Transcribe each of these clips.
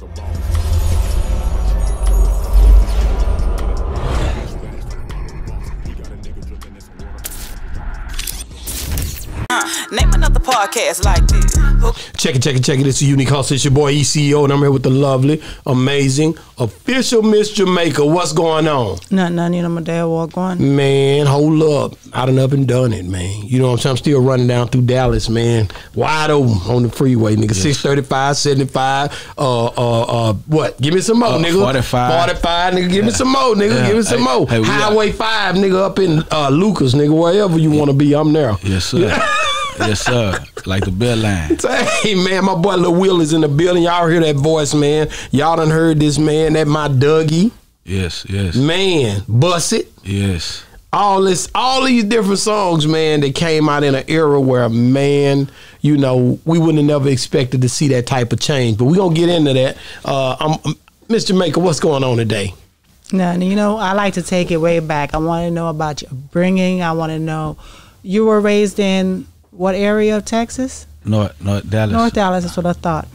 Name another podcast like this. Check it, check it, check it. It's a unique hustle. It's your boy ECO, and I'm here with the lovely, amazing, official Miss Jamaica. What's going on? Not none, you know, my dad walk on. Man, hold up. I done up and done it, man. You know what I'm saying? I'm still running down through Dallas, man. Wide open on the freeway, nigga. 635, 75. Uh, uh, uh, what? Give me some more, Uh, nigga. 45. 45, nigga. Give me some more, nigga. Yeah. Give me some Hey, more. hey, we got- Highway 5, nigga, up in uh, Lucas, nigga. Wherever you want to be, I'm there. Yes, sir. yes, sir. Like the bell line. Hey man, my boy Lil Wil is in the building. Y'all hear that voice, man. Y'all done heard this man, that my Dougie. Yes, yes, Man, bust it. yes. All this all these different songs, man, that came out in an era where man, you know, we wouldn't have never expected to see that type of change. But we gonna get into that. Uh I'm Mr. Maker, what's going on today? None, you know, I like to take it way back. I want to know about your bringing. I want to know, you were raised in what area of Texas? North, North Dallas. North Dallas, is what I thought.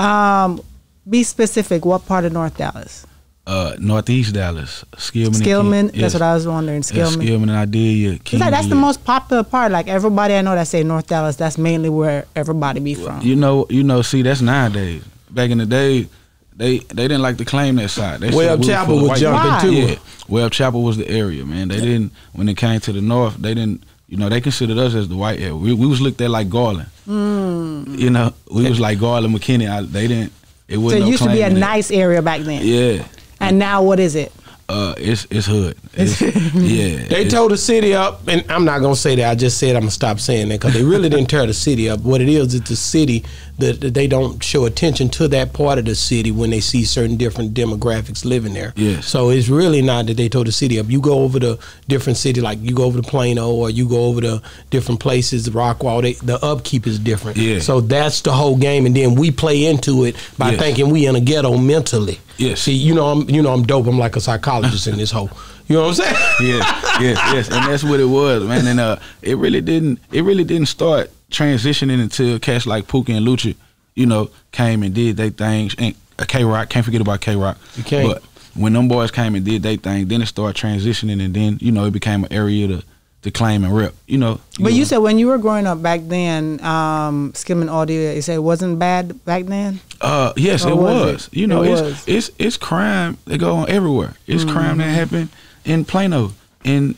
Um, be specific. What part of North Dallas? Uh, Northeast Dallas. Skillman. and Skillman. King- That's yes. what I was wondering. Yes, Skillman. Skillman and Audelia. It's like that's the most popular part. Like everybody I know that say North Dallas, that's mainly where everybody be from. You know, you know. See, that's nowadays. Back in the day, they they didn't like to claim that side. They said Webb we Chapel full of was white jumping people. too. Yeah, Webb Chapel was the area, man. They didn't when it came to the north. They didn't. You know, they considered us as the white area. We, we was looked at like Garland. Mm. You know, we was like Garland, McKinney. I, they didn't. It So wasn't it no used to be a claiming it. nice area back then. Yeah. And now what is it? Uh, it's it's hood. It's, yeah. They tore the city up, and I'm not gonna say that. I just said I'm gonna stop saying that because they really didn't tear the city up. What it is, it's a city that, they don't show attention to that part of the city when they see certain different demographics living there. Yes. So it's really not that they tore the city up. You go over to different city, like you go over to Plano or you go over to different places, Rockwall. They, the upkeep is different. Yeah. So that's the whole game, and then we play into it by Yes. thinking we in a ghetto mentally. Yes. See, you know, I'm you know I'm dope. I'm like a psychologist in this whole. You know what I'm saying? yes, yes, yes, and that's what it was, man. And uh, it really didn't, it really didn't start transitioning until cats like Pookie and Lucha, you know, came and did their things. And uh, K Rock, can't forget about K Rock. You can't. But when them boys came and did their thing, then it started transitioning, and then you know it became an area to to claim and rep. You know. But you said when you were growing up back then, um, Skillman Audelia, you said it wasn't bad back then. Uh, yes, Or it was was. it? You know, It it's was. it's it's crime that go on everywhere. It's crime that happen in Plano, in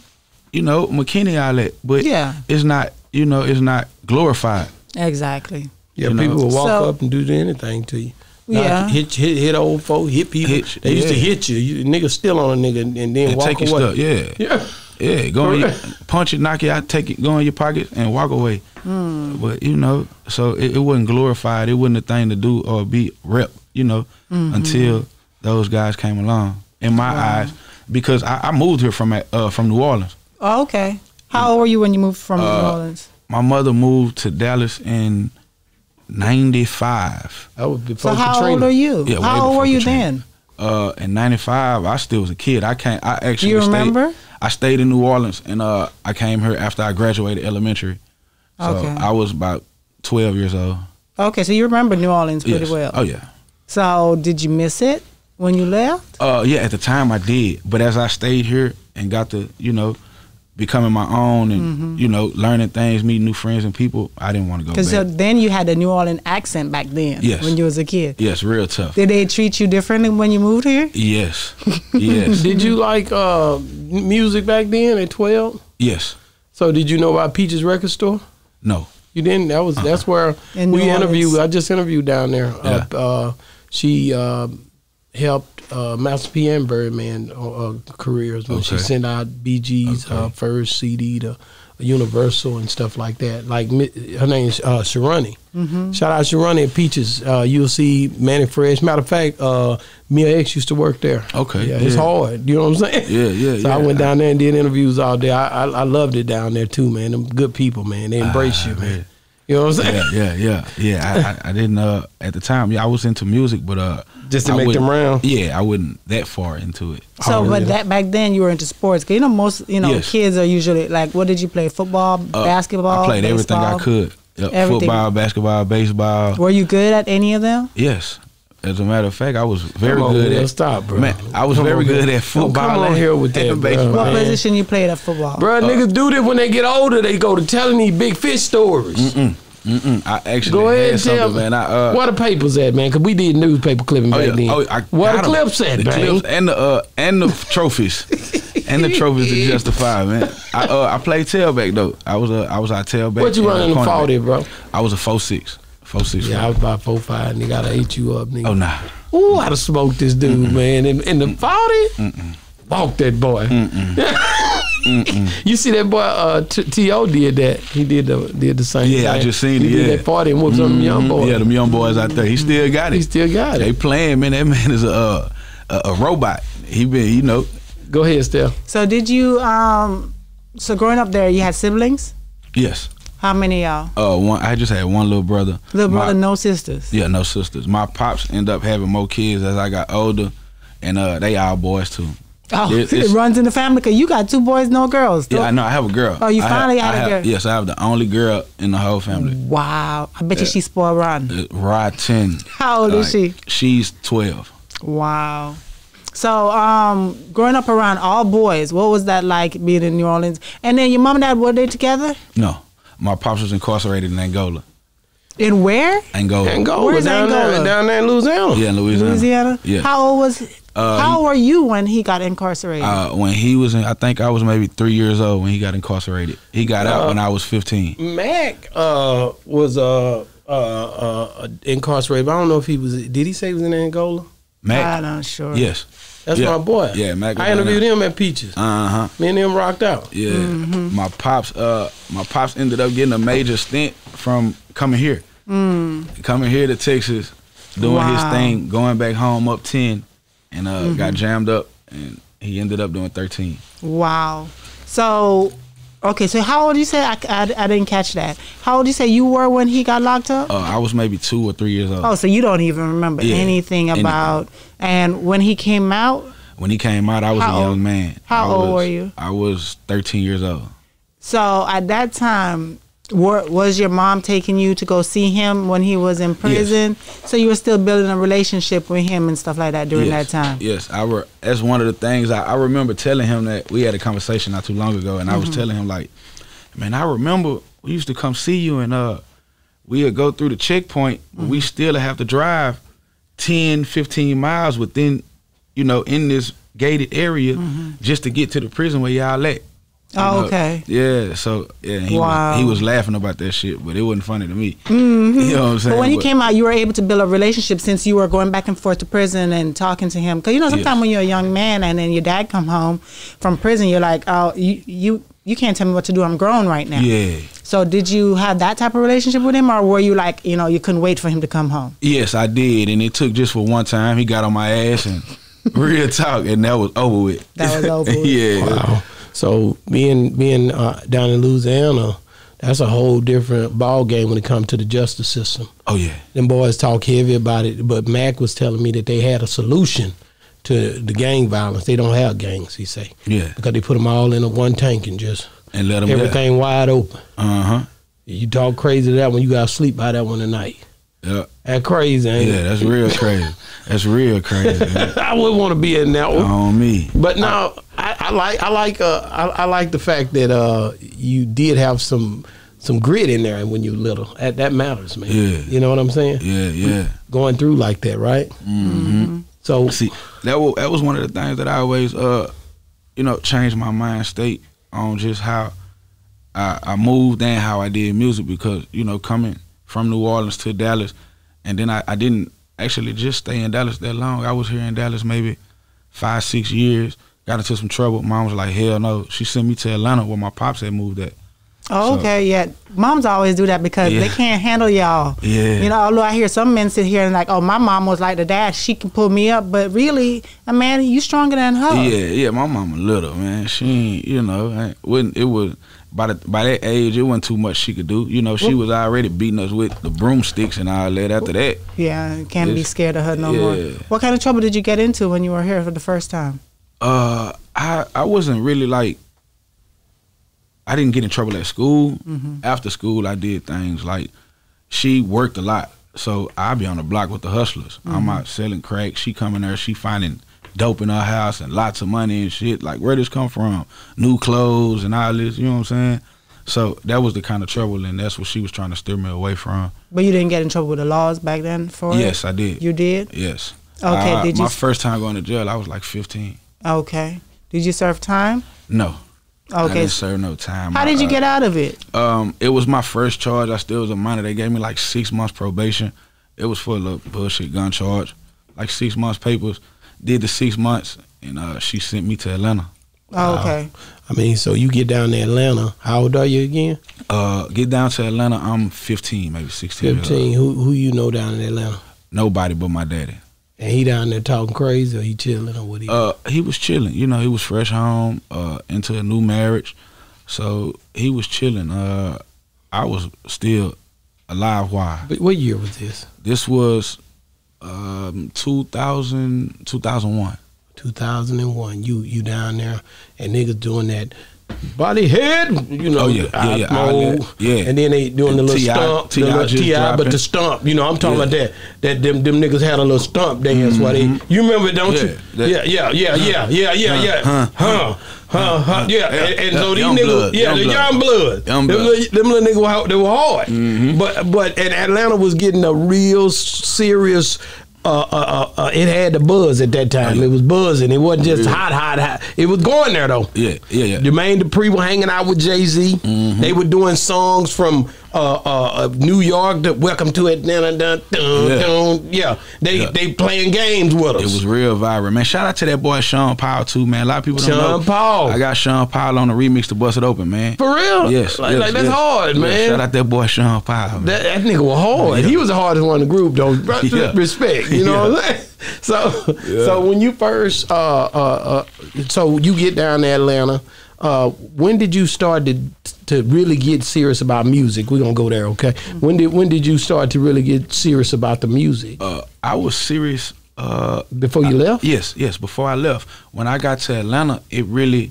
you know McKinney outlet, but Yeah. it's not. You know, it's not glorified. Exactly. Yeah, You know? people will walk So- up and do anything to you. Knock- Yeah. hit, hit hit old folk, hit people. Hit you, they used to hit you. you. Niggas still on a nigga and then And walk take away. stuff. Yeah, Yeah. yeah. Go in your, punch it, knock it out, take it, go in your pocket, and walk away. Hmm. But you know, so it, it wasn't glorified. It wasn't a thing to do or be rep. You know, Mm-hmm. until those guys came along. In my eyes, because I, I moved here from uh, from New Orleans. Oh, okay. How old were you when you moved from New Uh, Orleans? my mother moved to Dallas in '95. That was before So how Katrina. old are you? Yeah, how old were you Katrina. then? Uh, in '95, I still was a kid. I can't. I actually. you stayed- remember? I stayed in New Orleans, and uh, I came here after I graduated elementary. So Okay. I was about 12 years old. Okay, so you remember New Orleans pretty Yes. well. Oh yeah. So did you miss it when you left? Uh, yeah. At the time, I did, but as I stayed here and got to, you know, becoming my own and Mm-hmm. you know, learning things, meeting new friends and people, I didn't want to go back. Because then you had the New Orleans accent back then. Yes. When you was a kid. yes, real tough. Did they treat you differently when you moved here? Yes. Yes. Did you like uh, music back then at twelve? yes. So did you know about Peaches Record Store? No. You didn't. That was that's where In we New interviewed. I just interviewed down there. Yeah. Uh, uh, she uh, helped uh, Master P and Birdman uh, uh, careers when she sent out BG's uh, first CD to Universal and stuff like that. Like mi- her name's uh, Shirani. Mm-hmm. Shout out Shirani at Peaches. Uh, you'll see Mannie Fresh. Matter of fact, uh, Mia X used to work there. Okay, yeah, it's hard. You know what I'm saying? Yeah, yeah, So I went down there and did interviews all day. I, I I loved it down there too, man. Them good people, man. They embrace Ah, you, man. man. You know what I'm saying? yeah, yeah, yeah, yeah. I, I, I didn't uh at the time. Yeah, I was into music, but uh, Just to I make them round. Yeah, I wasn't that far into it. So, Oh, but really? that back then you were into sports. 'Cause you know most you know Yes. kids are usually like, what did you play? Football, Uh, basketball. I played everything I could. Yep, Everything. Football, basketball, baseball. Were you good at any of them? Yes, As a matter of fact, I was very Come on, good Will, at stop, bro. Man, I was Come very on, good man. at football. Come on and- here with that, bro. baseball. What man. position you played at football? Bro, niggas do that when they get older. They go to telling these big fish stories. Mm-mm, I actually Go ahead had and tell something, me. man. I, uh, Where the papers at, man? Because we did newspaper clipping Oh, back yeah. then. Oh, I Where the clips at, the man? clips and the uh, and the trophies and the trophies to justify, man. I uh, I played tailback though. I was a I was our tailback. What you running the. 40, bro? I was a four six, four six. Yeah, I was about four five. Nigga, I'd have ate you up, nigga. oh nah. Ooh, I'd have smoked this dude, man. In, in the 40, walk that boy. you see that boy, uh, T- T.O. did that. He did the did the same Yeah, I just seen he it, did yeah. that 40 and whooped some of them young boys. Yeah, them young boys out there. He still got it. He still got it. They playing, man. That man is a uh, a, a robot. He been, you know, Go ahead, Steph. So did you um so growing up there you had siblings? yes. How many y'all? Uh, one. I just had one little brother. Little My- brother, no sisters. Yeah, no sisters. My pops end up having more kids as I got older, and uh, they all boys too. Oh, It- it, runs in the family because you got two boys, no girls. Yeah, I know. I have a girl. Oh, you I finally have, had a I have- girl. Yes, I have the only girl in the whole family. Wow. I bet you she spoiled rotten. Uh, Rod ten. How old is she? She's twelve. Wow. So, um, growing up around all boys, what was that like being in New Orleans? And then your mom and dad were they together? No, my pops was incarcerated in Angola. In where? Angola. Angola, Where's down Angola? there, down there in Louisiana. Yeah, in Louisiana. Louisiana. Yeah. How old was? Uh, how old were you when he got incarcerated? Uh, when he was in, I think I was maybe three years old when he got incarcerated. He got out Uh, when I was fifteen. Mac uh, was uh, uh, uh, incarcerated. But I don't know if he was. Did he say he was in Angola? Mac. I'm not sure. Yes. That's Yeah. my boy. Yeah, Mac I interviewed down him at Peaches. Uh huh. Me and him rocked out. Yeah. Mm-hmm. My pops. Uh, my pops ended up getting a major stint from coming here. Coming here to Texas, doing Wow. his thing, going back home up ten, and uh, got jammed up, and he ended up doing thirteen. Wow. So, okay. So how old you say? I, I, I didn't catch that. How old you say you were when he got locked up? Uh, I was maybe two or three years old. Oh, so you don't even remember Yeah, anything anything. And when he came out, When he came out, I was How a young old- man. how I old were you? I was 13 years old. so at that time, were, was your mom taking you to go see him when he was in prison? So you were still building a relationship with him and stuff like that during yes. that time. Yes, I re- that's one of the things I, I remember telling him that we had a conversation not too long ago, and I was Mm-hmm. telling him like, man, I remember we used to come see you, and uh, we'd go through the checkpoint, Mm-hmm. we still have to drive 10, 15 miles within, you know, in this gated area just to get to the prison where y'all at. Mm-hmm. Oh, know? okay. Yeah, so yeah, he Wow. Mm-hmm. was he was laughing about that shit, but it wasn't funny to me. You know what I'm saying? But when he But- came out, you were able to build a relationship since you were going back and forth to prison and talking to him. Because you know, sometimes Yes. when you're a young man and then your dad come home from prison, you're like, oh, you you you can't tell me what to do. I'm grown right now. yeah. So did you have that type of relationship with him, or were you like, you know, you couldn't wait for him to come home? Yes, I did, and it took just for one time. He got on my ass and real talk, and that was over with. That was over with. yeah. Wow. So being being uh, down in Louisiana, that's a whole different ball game when it comes to the justice system. Oh yeah. Them boys talk heavy about it, but Mac was telling me that they had a solution to the gang violence. They don't have gangs, he say, Yeah. because they put them all in a one tank and just And let him. everything wide open. Uh huh. You talk crazy to that one, you gotta sleep by that one tonight. Yeah. That crazy, ain't Yeah. it? That's real crazy. That's real crazy. I would want to be in that one. On me. But no, I, I like I like uh, I, I like the fact that uh, you did have some some grit in there when you were little. That, that matters, man. Yeah. You know what I'm saying? Yeah. Yeah. Going through like that, right? Mm-hmm. So See, that was that was one of the things that I always, uh, you know, changed my mind state on just how I, I moved and how I did music because you know coming from New Orleans to Dallas, and then I, I didn't actually just stay in Dallas that long. I was here in Dallas maybe five six years. Got into some trouble. Mom was like, "Hell no!" She sent me to Atlanta where my pops had moved at. Oh, So- okay, yeah. Moms always do that because they can't handle y'all. Yeah. You know, although I hear some men sit here and like, oh, my mom was like the dad, she can pull me up, but really, a man, you stronger than her. Yeah, yeah. My mama little man. She, you know, wasn't it was by the by that age, it wasn't too much she could do. You know, she was already beating us with the broomsticks and all that. After that, Yeah, can't be scared of her no more. What kind of trouble did you get into when you were here for the first time? uh, I I wasn't really like. I didn't get in trouble at school. After school, I did things like she worked a lot. so I'd be on the block with the hustlers. Mm-hmm. I'm out selling crack. She coming there. She finding dope in her house and lots of money and shit. Like where this come from? New clothes and all this. You know what I'm saying? So that was the kind of trouble, and that's what she was trying to steer me away from. But you didn't get in trouble with the laws back then for it? Yes, I did. You did? yes. Okay, Uh, did you My first time going to jail, I was like 15. Okay. Did you serve time? No. I Okay. didn't serve no time. How did you Uh, get out of it? Um, it was my first charge. I still was a minor. They gave me like six months probation. It was for a little bullshit gun charge, like six months papers. Did the six months, and uh, she sent me to Atlanta. Oh, okay. I mean, so you get down to Atlanta. How old are you again? Uh, get down to Atlanta. I'm 15, maybe 16. years old. Fifteen. Who who you know down in Atlanta? Nobody but my daddy. And he down there talking crazy, or he chilling, or what he? Uh, he was chilling. You know, he was fresh home, uh, into a new marriage, so he was chilling. Uh, I was still alive. Why? But what year was this? This was um, 2000, 2001. 2001. You you down there, and niggas doing that body head, you know, Oh, yeah, yeah, yeah, let- yeah. and then they doing the little T.I. stump, the T.I. little T.I., but the stump, you know, I'm talking about that. That them them niggas had a little stump dance. Why they? You remember, it, don't you? Mm-hmm. Yeah, yeah, yeah, yeah, yeah, yeah, yeah. Huh, Huh, huh, huh, yeah. And, so these niggas, yeah, the young blood, Young them, blood. little, them little niggas, were they were hard. But but and Atlanta was getting a real serious. Uh, uh, uh, uh, it had the buzz at that time. It was buzzing. It wasn't just hot, hot, hot. It was going there though. Yeah, yeah, yeah. Jermaine Dupri were hanging out with Jay Z. They were doing songs from uh, uh, uh, New York. To Welcome to Atlanta. Dun, dun, Yeah. dun. yeah. They Yeah. they playing games with us. It was real viral, man. Shout out to that boy Sean Paul too, man. A lot of people don't Sean know. Paul. I got Sean Paul on the remix to Bust It Open, man. for real. Yes, like, yes, like that's yes. hard, Yeah, man. Shout out that boy Sean Paul. Man. That, that nigga was hard. Yeah. He was the hardest one in the group, though. Re- Yeah. Respect, you know what I'm saying? So, so when you first, uh, uh, uh, so you get down to Atlanta. Uh, when did you start to to really get serious about music? We're gonna go there, okay? When did when did you start to really get serious about the music? uh, I was serious. Uh, Before you left? yes, yes. Before I left, when I got to Atlanta, it really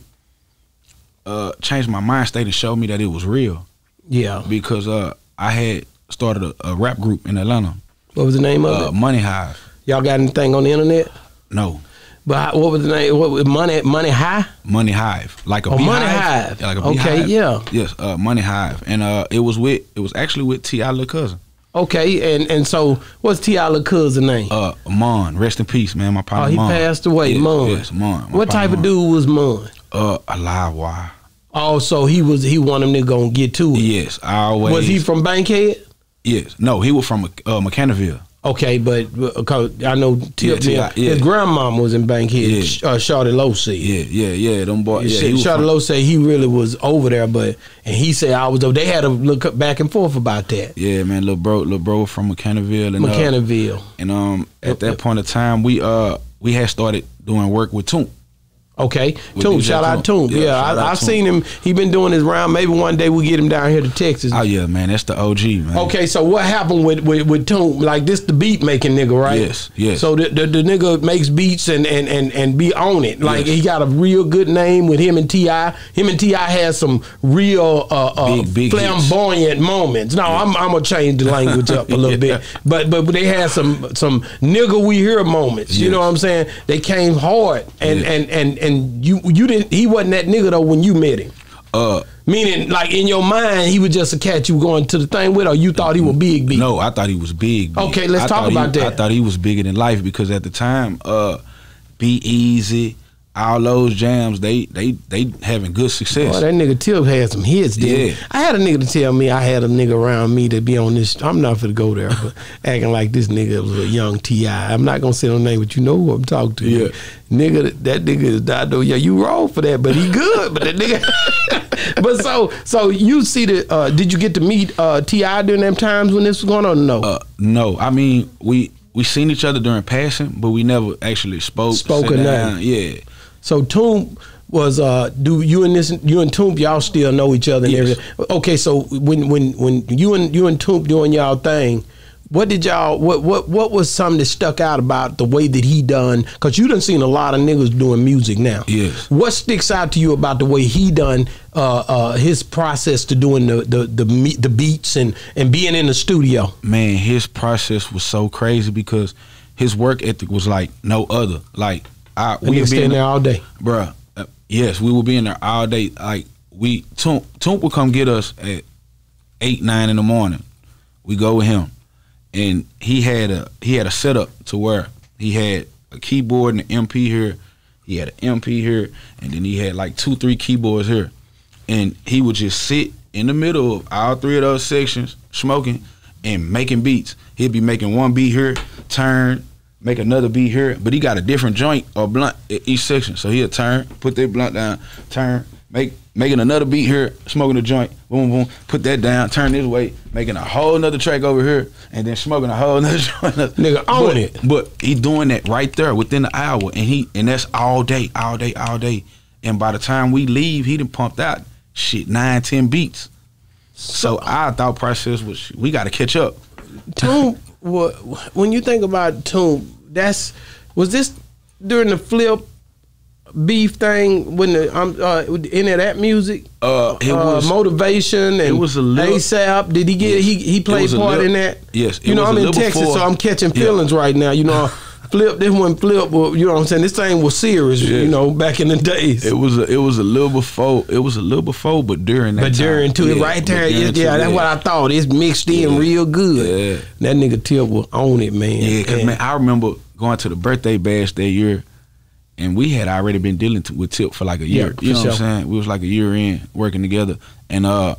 uh, changed my mind state and showed me that it was real Yeah. because uh, I had started a, a rap group in Atlanta, What was the name of uh, it? Money Hive. Y'all got anything on the internet? No, But what was the name? What was Money Money High? Money Hive, like a Oh, Money. Hive. Yeah, like a Okay, beehive. yeah. Yes, uh, Money Hive, and uh, it was with it was actually with T.I. little cousin, Okay, and and so what's T.I. cousin name? uh, Mon. Rest in peace, man. My partner. Oh, he Mon. passed away. Yes, Mon. Yes, Mon. My What type partner, of dude was Mon? Uh, a live wire. Oh, so he was he one of them gonna get to it. Yes, I always. Was he from Bankhead? Yes, no, he was from uh. Okay, but uh, 'cause I know Tip, Yeah, T.I., his yeah. grandmama was in Bankhead. Yeah. Sh- Uh, Shawty Lo said. Yeah, yeah, yeah. Them boys. Yeah, Yeah, he was Shawty from- Low said he really was over there, but and he said I was over. They had to look back and forth about that. Yeah, man, little bro, little bro from McKennerville, and uh, and um, at that point of time, we uh, we had started doing work with Toomp. Okay, Toomp, shout out Toomp. Toomp. Yeah, Yeah, I, I've Toomp. seen him. He been doing his round. Maybe one day we get him down here to Texas. Oh yeah, man, that's the OG, man. Okay, so what happened with with, with Toomp? Like this, the beat making nigga, right? Yes, yes. So the, the, the nigga makes beats and and and and be on it. Like Yes. he got a real good name with him and Ti. Him and T.I. had some real uh, uh, Big, big flamboyant moments. No, I'm I'm gonna change the language up a little Yeah. bit, but but they had some some nigga we hear moments. You know what I'm saying? They came hard, and Yes. and and and you you didn't. He wasn't that nigga though when you met him. Uh, Meaning, like in your mind, he was just a cat you were going to the thing with, or you thought he was big, big. no, I thought he was big. big. Okay, let's I talk thought he- about that. I thought he was bigger than life because at the time, uh, Be Easy, all those jams, they they they having good success. Boy, that nigga Tip had some hits, didn't? Yeah. I had a nigga to tell me I had a nigga around me to be on this. I'm not for to go there, but acting like this nigga was a young Ti. I'm not gonna say no name, but you know who I'm talking to. Yeah. nigga, that nigga is though. Yeah, you wrong for that, but he good. but that nigga. but so so you see the? Uh, did you get to meet uh, T.I. during them times when this was going on? No. Uh, no, I mean we we seen each other during passing, but we never actually spoke. Spoken down. Yeah, So Toomp was uh do you and this you and Toomp y'all still know each other and Yes. everything. Okay, so when when when you and you and Toomp doing y'all thing, What did y'all? What what what was something that stuck out about the way that he done? Because you done seen a lot of niggas doing music now. Yes. What sticks out to you about the way he done uh, uh, his process to doing the the the, me- the beats and and being in the studio? man, his process was so crazy because his work ethic was like no other. Like I, We nigga be in there all day. bruh. uh, yes, we would be in there all day. Like we, Toomp, Toomp would come get us at eight, nine in the morning. We go with him, and he had a he had a setup to where he had a keyboard and an MP here. He had an MP here, and then he had like two, three keyboards here, and he would just sit in the middle of all three of those sections, smoking and making beats. He'd be making one beat here, turn, make another beat here, but he got a different joint or blunt at each section. So he'll turn, put that blunt down, turn, make making another beat here, smoking a joint, boom, boom, put that down, turn this way, making a whole nother track over here, and then smoking a whole nother joint. Nigga, own but, it. But he doing that right there within the hour, and he and that's all day, all day, all day. And by the time we leave, he done pumped out shit nine, ten beats. So our thought process was we got to catch up. Toomp, wha- when you think about Toomp, that's was this during the flip beef thing when the um uh any of that music? Uh, it uh, was motivation and it was a little- ASAP. Did he get he he played part little- in that? yes, You know I'm in Texas, before- so I'm catching Yeah. feelings right now. You know, flip this one flip. Well, you know what I'm saying. This thing was serious. Yeah. You know, back in the days. It was a, it was a little before. It was a little before, but during that but during to it yeah, right there, yeah, yeah, that's what I thought. It's mixed in real good. Yeah. That nigga Tip will own it, man. Yeah, because And- man, I remember going to the birthday bash that year, and we had already been dealing with Tip for like a year. Yeah, you know what. I'm saying? We was like a year in working together, and uh,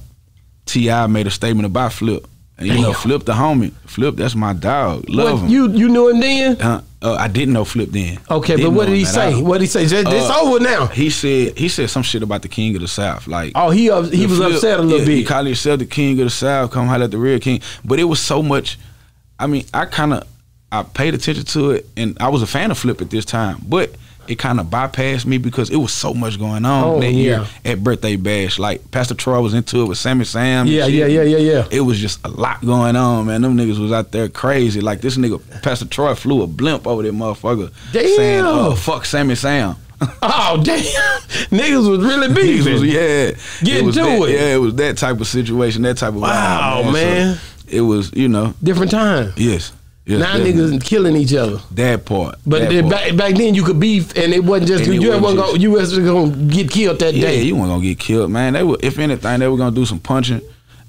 T.I. made a statement about Flip, and you know Flip the homie, Flip that's my dog, love What, him. you you knew him then? uh, uh, I didn't know Flip then. Okay, Didn't but what did he say? What did he say? It's it's Uh, over now. He said he said some shit about the King of the South, like Oh, he up, he was flip- upset a little yeah, bit. He called himself the king of the south. Come holler at the real king. But it was so much. I mean, I kind of I paid attention to it, and I was a fan of Flip at this time. But it kind of bypassed me because it was so much going on Oh, that year yeah. at birthday bash. Like Pastor Troy was into it with Sammy Sam. Yeah, yeah, yeah, yeah, yeah. It was just a lot going on, man. Them niggas was out there crazy. Like this nigga, Pastor Troy flew a blimp over that motherfucker, saying, Damn. "Oh, fuck Sammy Sam." Oh damn, niggas was really beefing. was, yeah, Get was to that, it. Yeah, it was that type of situation, that type of Wow, vibe, man. So it was, you know, Different time. yes, yes now definitely. niggas killing each other. that part. But that then part. back, back then you could beef and it wasn't just And you wasn't wasn't just- gonna, you wasn't gonna get killed that yeah, day. Yeah, you weren't gonna get killed, man. They were, if anything, they were gonna do some punching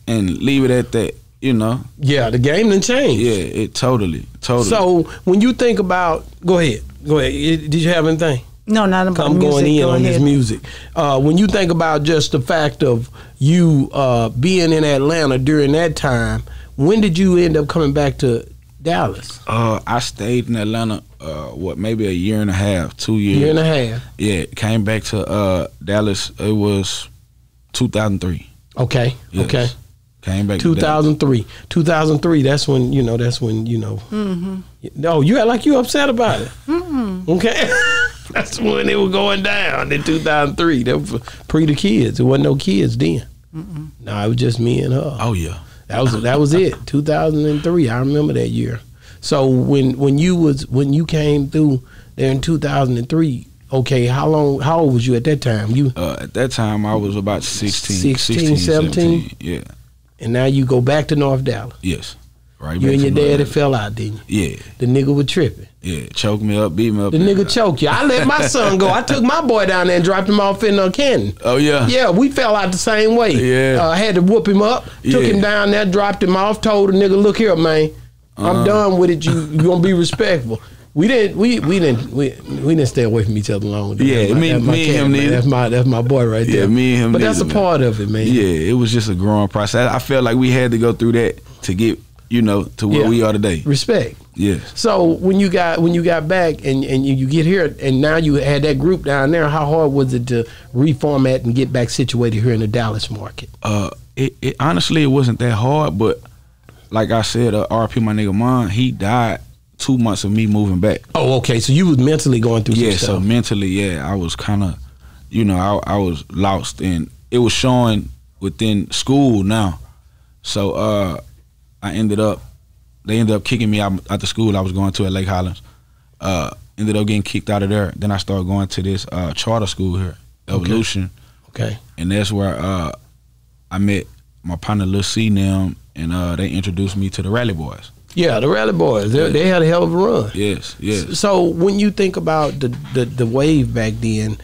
and leave it at that. You know, yeah, the game didn't change. yeah, it totally, totally. So when you think about, go ahead, go ahead. Did you have anything? No, not about I'm going in Go on this music. Uh, when you think about just the fact of you uh, being in Atlanta during that time, when did you end up coming back to Dallas? uh, I stayed in Atlanta, uh, what maybe a year and a half, two years. Year and a half. Yeah, came back to uh, Dallas. It was 2003. Okay. Yes. Okay. Came back. to Dallas. 2003. 2003. That's when you know. That's when you know. Mm-hmm. No, you act like you upset about it. Mhm. Okay. that's when it was going down in 2003. That was pre the kids. There wasn't no kids then. No, it was just me and her. Oh yeah. That was that was it. 2003. I remember that year. So when when you was when you came through there in 2003. Okay, how long? How old was you at that time? You Uh, at that time, I was about 16, 16, 17? Yeah. and now you go back to North Dallas. Yes. Right. You and your daddy Dallas. fell out, didn't you? Yeah. The nigga was tripping. Yeah. Choked me up, beat me up. The nigga choked you. I let my son go. I took my boy down there and dropped him off in uh, Canton. Oh yeah. Yeah, we fell out the same way. Yeah. Uh, had to whoop him up. Took Yeah. him down there, dropped him off, told the nigga, look here, man. I'm Uh-huh. done with it. You you gonna be respectful. We didn't we we didn't we, we didn't stay away from each other long. Yeah, That's my- me- that's my me and him man. neither. That's my that's my boy right Yeah, there. me and him But that's a neither, man. part of it, man. Yeah. It was just a growing process. I felt like we had to go through that to get you know to where Yeah. we are today. Respect. Yes. So when you got when you got back and, and you, you get here and now you had that group down there, how hard was it to reformat and get back situated here in the Dallas market? Uh, it, it honestly it wasn't that hard, but like I said, uh, RP my nigga Mon, he died two months of me moving back. Oh, okay. So you was mentally going through yeah, so mentally, yeah, I was kind of, you know, I, I was lost, and it was showing within school now. So uh, I ended up they ended up kicking me out out the school I was going to at Lake Highlands. Uh, ended up getting kicked out of there. Then I started going to this uh, charter school here, Evolution, Okay. and that's where uh, I met my partner Lil C and them, and uh, they introduced me to the Rally Boys. Yeah, the Rally Boys. They, they had a hell of a run. Yes, yes. So when you think about the the, the wave back then,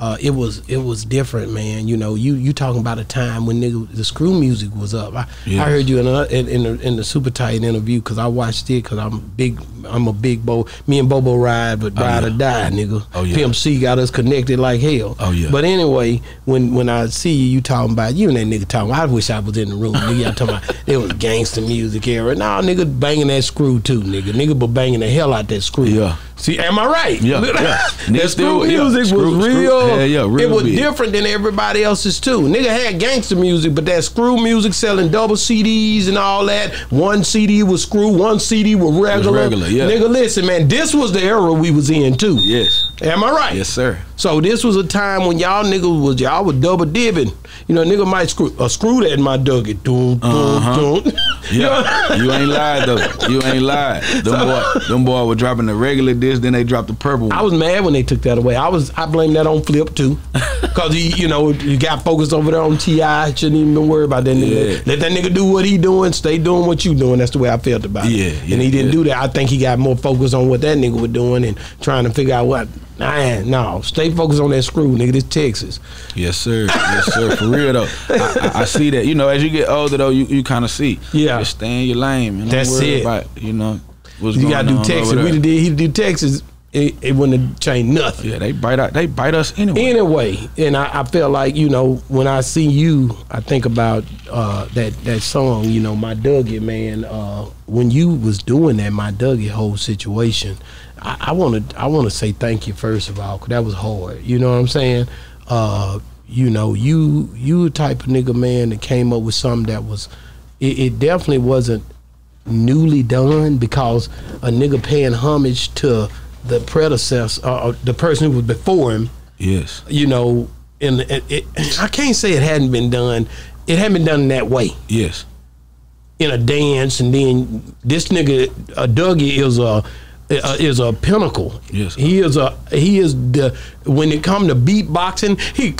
uh, it was it was different, man. You know, you you talking about a time when nigga, the screw music was up. I, Yes. I heard you in a, in, in, the, in the super tight interview because I watched it because I'm big. I'm a big Bo. Me and Bobo ride, but ride yeah. or die, nigga. Oh, yeah. Pimp C got us connected like hell. Oh, yeah. But anyway, when when I see you, you talking about you and that nigga talking. I wish I was in the room. Nigga, talking about it was gangster music era. Nah, nigga banging that screw too, nigga. Nigga, but banging the hell out that screw. Yeah. See, am I right? Yeah, yeah. that screw still- yeah, music screw- was screw- real. yeah, yeah, real it was big. different than everybody else's too. Nigga had gangster music, but that screw music selling double CDs and all that. One CD was screw, one CD was regular. regular, yeah. Nigga, listen, man, this was the era we was in too. Yes, Am I right? yes, sir. So this was a time when y'all niggas was y'all was double dipping. You know, nigga might screw uh, screw that in my Dougie. Doom, Uh-huh. doom. Yeah, you ain't lied though. You ain't lied. Them boy, them boy were dropping the regular disc, then they dropped the purple. I was mad when they took that away. I was I blame that on Flip too, cause he you know you got focused over there on Ti. Shouldn't even been worried about that nigga. Yeah. Let that nigga do what he doing. Stay doing what you doing. That's the way I felt about it. Yeah, and he didn't yeah. do that. I think he got more focused on what that nigga was doing and trying to figure out what. Nah, no, stay focused on that screw, nigga. This Texas. Yes, sir. Yes, sir. For real though, I, I, I see that. You know, as you get older though, you, you kind of see. Yeah. Just stay in your lane, man. That's it. About, you know, You gotta do Texas. We did. He do Texas. It, it wouldn't have changed nothing. Yeah, they bite out. They bite us anyway. Anyway, and I, I felt like you know when I see you, I think about uh, that that song. You know, my Dougie man. Uh, when you was doing that, my Dougie whole situation, I want to I want to say thank you first of all, cause that was hard. You know what I'm saying? Uh, you know, you you a type of nigga man that came up with something that was, it, it definitely wasn't newly done because a nigga paying homage to the predecessor, uh, the person who was before him yes. you know, and it, it, I can't say it hadn't been done. It hadn't been done in that way Yes. in a dance, and then this nigga, uh, Dougie, is a uh, is a pinnacle. Yes. he is a he is the when it come to beatboxing, he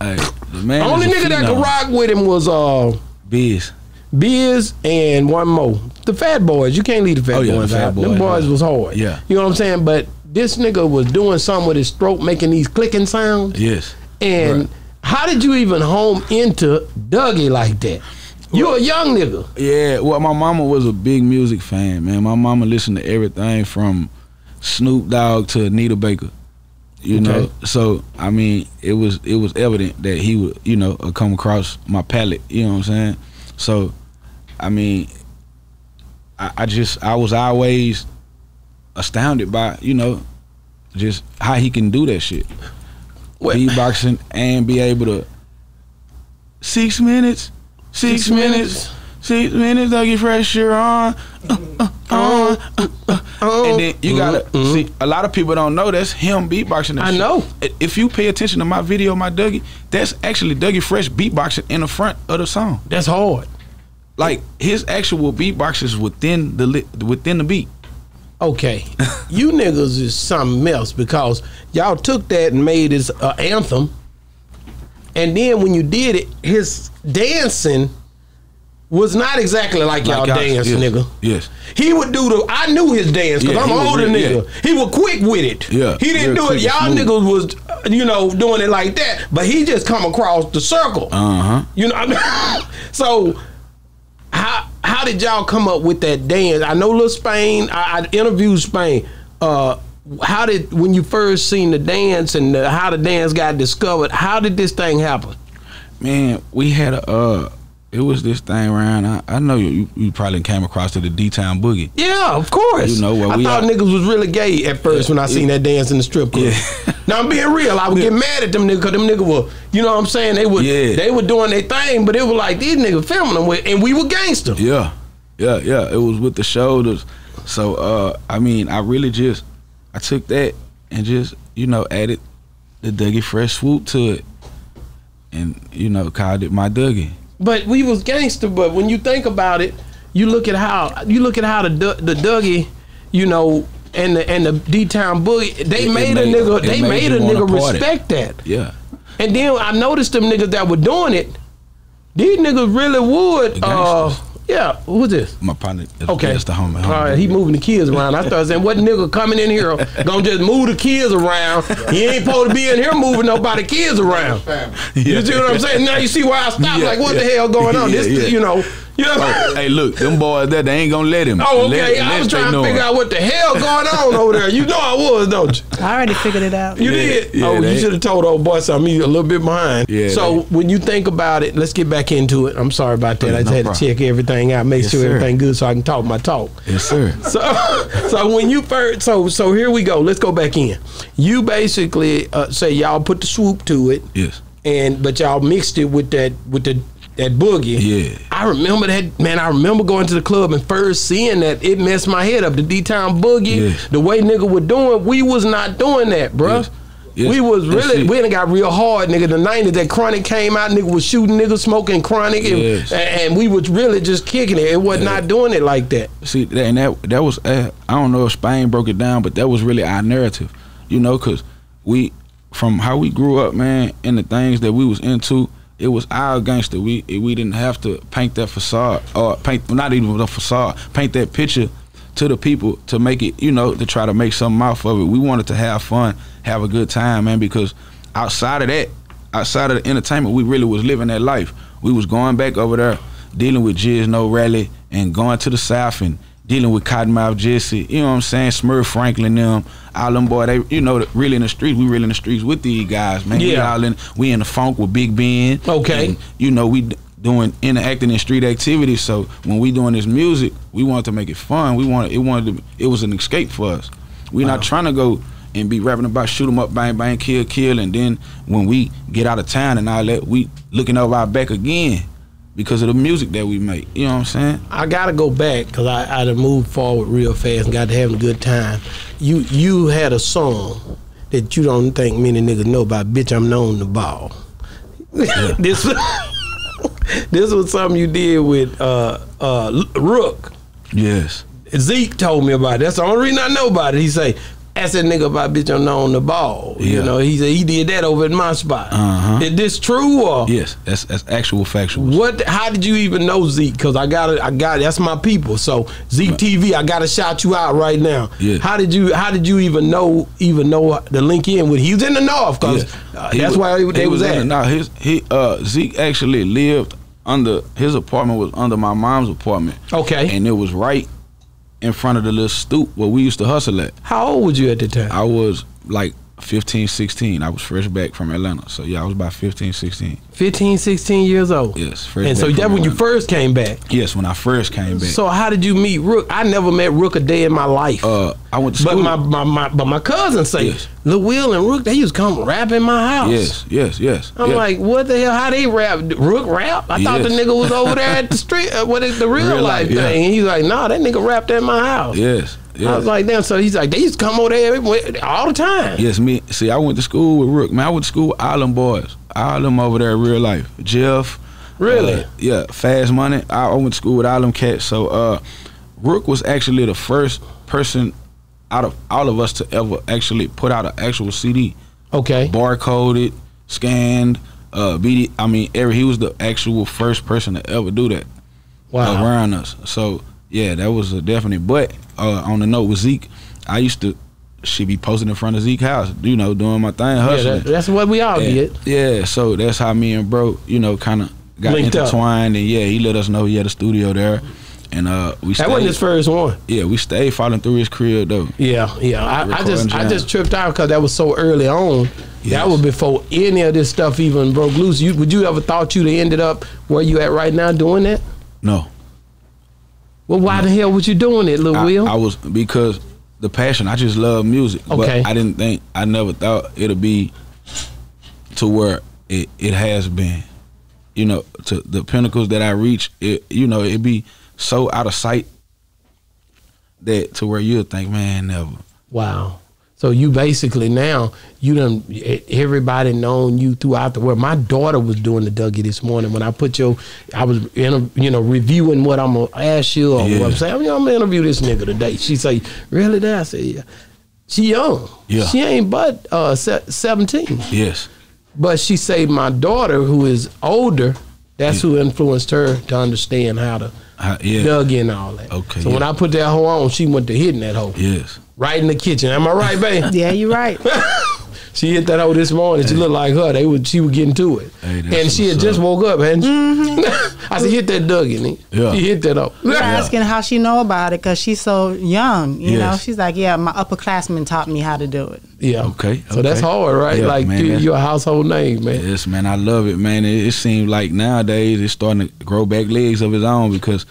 Hey, the man. only nigga that could rock with him was uh Biz. Biz and one more. The Fat Boys. You can't leave the Fat Oh, yeah, the Boys Fat out. Them Boys, boys yeah. was hard. Yeah. You know what I'm saying? But this nigga was doing something with his throat, making these clicking sounds. Yes. And Right. how did you even home into Dougie like that? You a young nigga. Yeah, well, my mama was a big music fan, man. My mama listened to everything from Snoop Dogg to Anita Baker. You Okay. know, so I mean, it was it was evident that he would, you know, uh, come across my palate. You know what I'm saying? So, I mean, I, I just I was always astounded by you know, just how he can do that shit, What- beatboxing and be able to six minutes, six, Six minutes. minutes. Six minutes, Dougie Fresh, you're on. Uh, uh, uh, uh, uh. Oh. And then you gotta see. A lot of people don't know that's him beatboxing. I shit. know. If you pay attention to my video, my Dougie, that's actually Dougie Fresh beatboxing in the front of the song. That's hard. Like his actual beatbox is within the li- within the beat. Okay. you niggas is something else because y'all took that and made his uh, anthem. And then when you did it, his dancing was not exactly like, y'all y'all- dance, yes, nigga. Yes. He would do the. I knew his dance because Yeah, I'm he an was older real- nigga. He was quick with it. Yeah, he didn't do it. Y'all niggas was, you know, doing it like that. But he just come across the circle. Uh huh. You know, what I mean? so how how did y'all come up with that dance? I know Lil Spain. I, I interviewed Spain. Uh, how did when you first seen the dance and the, how the dance got discovered? How did this thing happen? Man, we had a. uh It was this thing around. I, I know you, you. Probably came across to the D Town Boogie. Yeah, of course. You know, where I thought niggas was really gay at first when I seen that dance in the strip club. Yeah. now I'm being real. I would get mad at them niggas because them niggas were, you know what I'm saying? They were, Yeah. they were doing their thing, but it was like these niggas filming them with, and we were gangster. Yeah, yeah, yeah. It was with the shoulders. So uh I mean, I really just I took that and just you know added the Dougie Fresh swoop to it, and you know called it my Dougie. But we was gangster. But when you think about it, you look at how you look at how the the Dougie, you know, and the and the D Town Boogie, they It- it made, made- a nigga, they made made a nigga respect that. Yeah. And then I noticed them niggas that were doing it. These niggas really would. The Uh. Yeah, who's this? My partner. Okay. That's the homie. All right, he moving the kids around. I started saying, what nigga coming in here gonna just move the kids around? He ain't supposed to be in here moving nobody kids around. You see what I'm saying? Now you see why I stopped. Yeah, like, what the hell going on? Yeah, this, yeah. you know, you know. Oh, hey, look, them boys there, they ain't gonna let him. Oh, Let- okay. I was trying to figure him. out what the hell going on over there. You know I was, don't you? I already figured it out. You Yeah, did? yeah, oh, you should have told old boy something. He's a little bit behind. Yeah, So they- when you think about it, let's get back into it. I'm sorry about that. Yeah, I just no had problem. to check everything out, make Yes, sure sir. everything good, so I can talk my talk. Yes, sir. So, so when you first, so so here we go. Let's go back in. You basically uh, say y'all put the swoop to it, Yes. and but y'all mixed it with that with the that boogie. Yeah. I remember that man. I remember going to the club and first seeing that. It messed my head up. The D Town boogie, Yes. the way nigga was doing, we was not doing that, bruh. Yes. Yes. We was really we done got real hard, nigga. The nineties that chronic came out, nigga was shooting niggas, smoking chronic, and, Yes. and we was really just kicking it. It was not doing it like that. See, that, and that that was uh, I don't know if Spain broke it down, but that was really our narrative, you know, because we from how we grew up, man, and the things that we was into, it was our gangster. We we didn't have to paint that facade or paint not even the facade, paint that picture to the people to make it, you know, to try to make something out of it. We wanted to have fun, have a good time, man, because outside of that, outside of the entertainment, we really was living that life. We was going back over there, dealing with Jizz No Rally and going to the South and dealing with Cottonmouth Jesse, you know what I'm saying? Smurf Franklin, them, all them boy, they, you know, really in the streets. We really in the streets with these guys, man. We Yeah. all in, we in the funk with Big Ben. Okay. And, you know, we doing interacting in street activities. So when we doing this music, we wanted to make it fun. We wanted it wanted to, it was an escape for us. We're not trying to go and be rapping about shoot 'em up, bang bang, kill kill, and then when we get out of town and all that, we looking over our back again because of the music that we make. You know what I'm saying? I gotta go back because I I done moved forward real fast and got to having a good time. You you had a song that you don't think many niggas know about. Bitch, I'm known to ball. this this was something you did with uh uh Rook. Yes. Zeke told me about it. That's the only reason I know about it. He say, ask that nigga about bitch I'm known the ball. You know, he said he did that over at my spot. Uh-huh. Is this true or Yes. That's that's actual factual. what? How did you even know Zeke? Because I got it. I got it. That's my people. So Zeke TV, I got to shout you out right now. Yeah. How did you? How did you even know? Even know the link in with? He was in the north because Yeah. uh, that's was- why they he was, in at. Nah, his he uh Zeke actually lived under his apartment was under my mom's apartment. Okay. And it was right in front of the little stoop where we used to hustle at. How old were you at the time? I was like 15, 16. I was fresh back from Atlanta. So yeah, I was about 15, 16. 15, 16 years old. Yes, fresh And so that when you first came back. Yes, when I first came back. So how did you meet Rook? I never met Rook a day in my life. uh I went to but school. my, my, my but my cousin say Yes. Lil Wil and Rook they used to come rap in my house. yes, yes, yes. I'm yes. like, what the hell? How they rap? Rook rap? I thought the nigga was over there at the street. Uh, what is the real, Real life life, thing? And he's like, nah, that nigga rapped at my house. Yes. Yes. I was like, damn. So he's like, they used to come over there every- all the time. Yes, me. See, I went to school with Rook. Man, I went to school with all them boys. All them over there in real life. Jeff. Really? uh, yeah, Fast Money. I, I went to school with all them cats. So, uh, Rook was actually the first person out of all of us to ever actually put out an actual CD. Okay. Barcoded, scanned, uh, BD. I mean, every he was the actual first person to ever do that Wow. around us. So yeah, that was a definite. But uh, on the note with Zeke, I used to she be posting in front of Zeke house, you know, doing my thing, Yeah, hustling. that, that's what we all And, did. yeah, so that's how me and bro, you know, kind of got Linked up. intertwined, and yeah, he let us know he had a studio there, and uh, we That wasn't his first one. Yeah, we stayed following through his crib though. Yeah, yeah. I, I just I just tripped out because that was so early on. Yes. That was before any of this stuff even broke loose. You would you ever thought you'd have ended up where you at right now doing that? No, Well, why the hell was you doing it, Lil I, Will? I was because the passion. I just love music. Okay. But I didn't think. I never thought it'd be to where it, it has been. You know, to the pinnacles that I reach. It you know it'd be so out of sight that to where you'll think, man, never. Wow. So you basically now you done everybody known you throughout the world. My daughter was doing the Dougie this morning when I put your I was in a, you know reviewing what I'm gonna ask you or Yeah. what I'm saying. I'm gonna interview this nigga today. She say, "Really?" That I said, "Yeah." She young. Yeah. She ain't but uh, seventeen. Yes. But she say my daughter, who is older, that's who influenced her to understand how to Uh, yeah. Dougie and all that. Okay, So when. I put that hoe on, she went to hitting that hoe Yes. right in the kitchen. Am I right, babe? Yeah, you're right. She hit that hoe this morning. She looked like her. They would. She was getting to it, Hey, and she had what's just woke up. And Mm-hmm. I said, "Hit that Dougie." in he, Yeah. he hit that up. We're asking how she know about it because she's so young. You know, she's like, yeah, my upperclassman taught me how to do it. Yeah. Okay, So that's hard, right? Yeah, like man, you, you're a household name, man. Yes, man, I love it, man. It, it seems like nowadays it's starting to grow back legs of its own because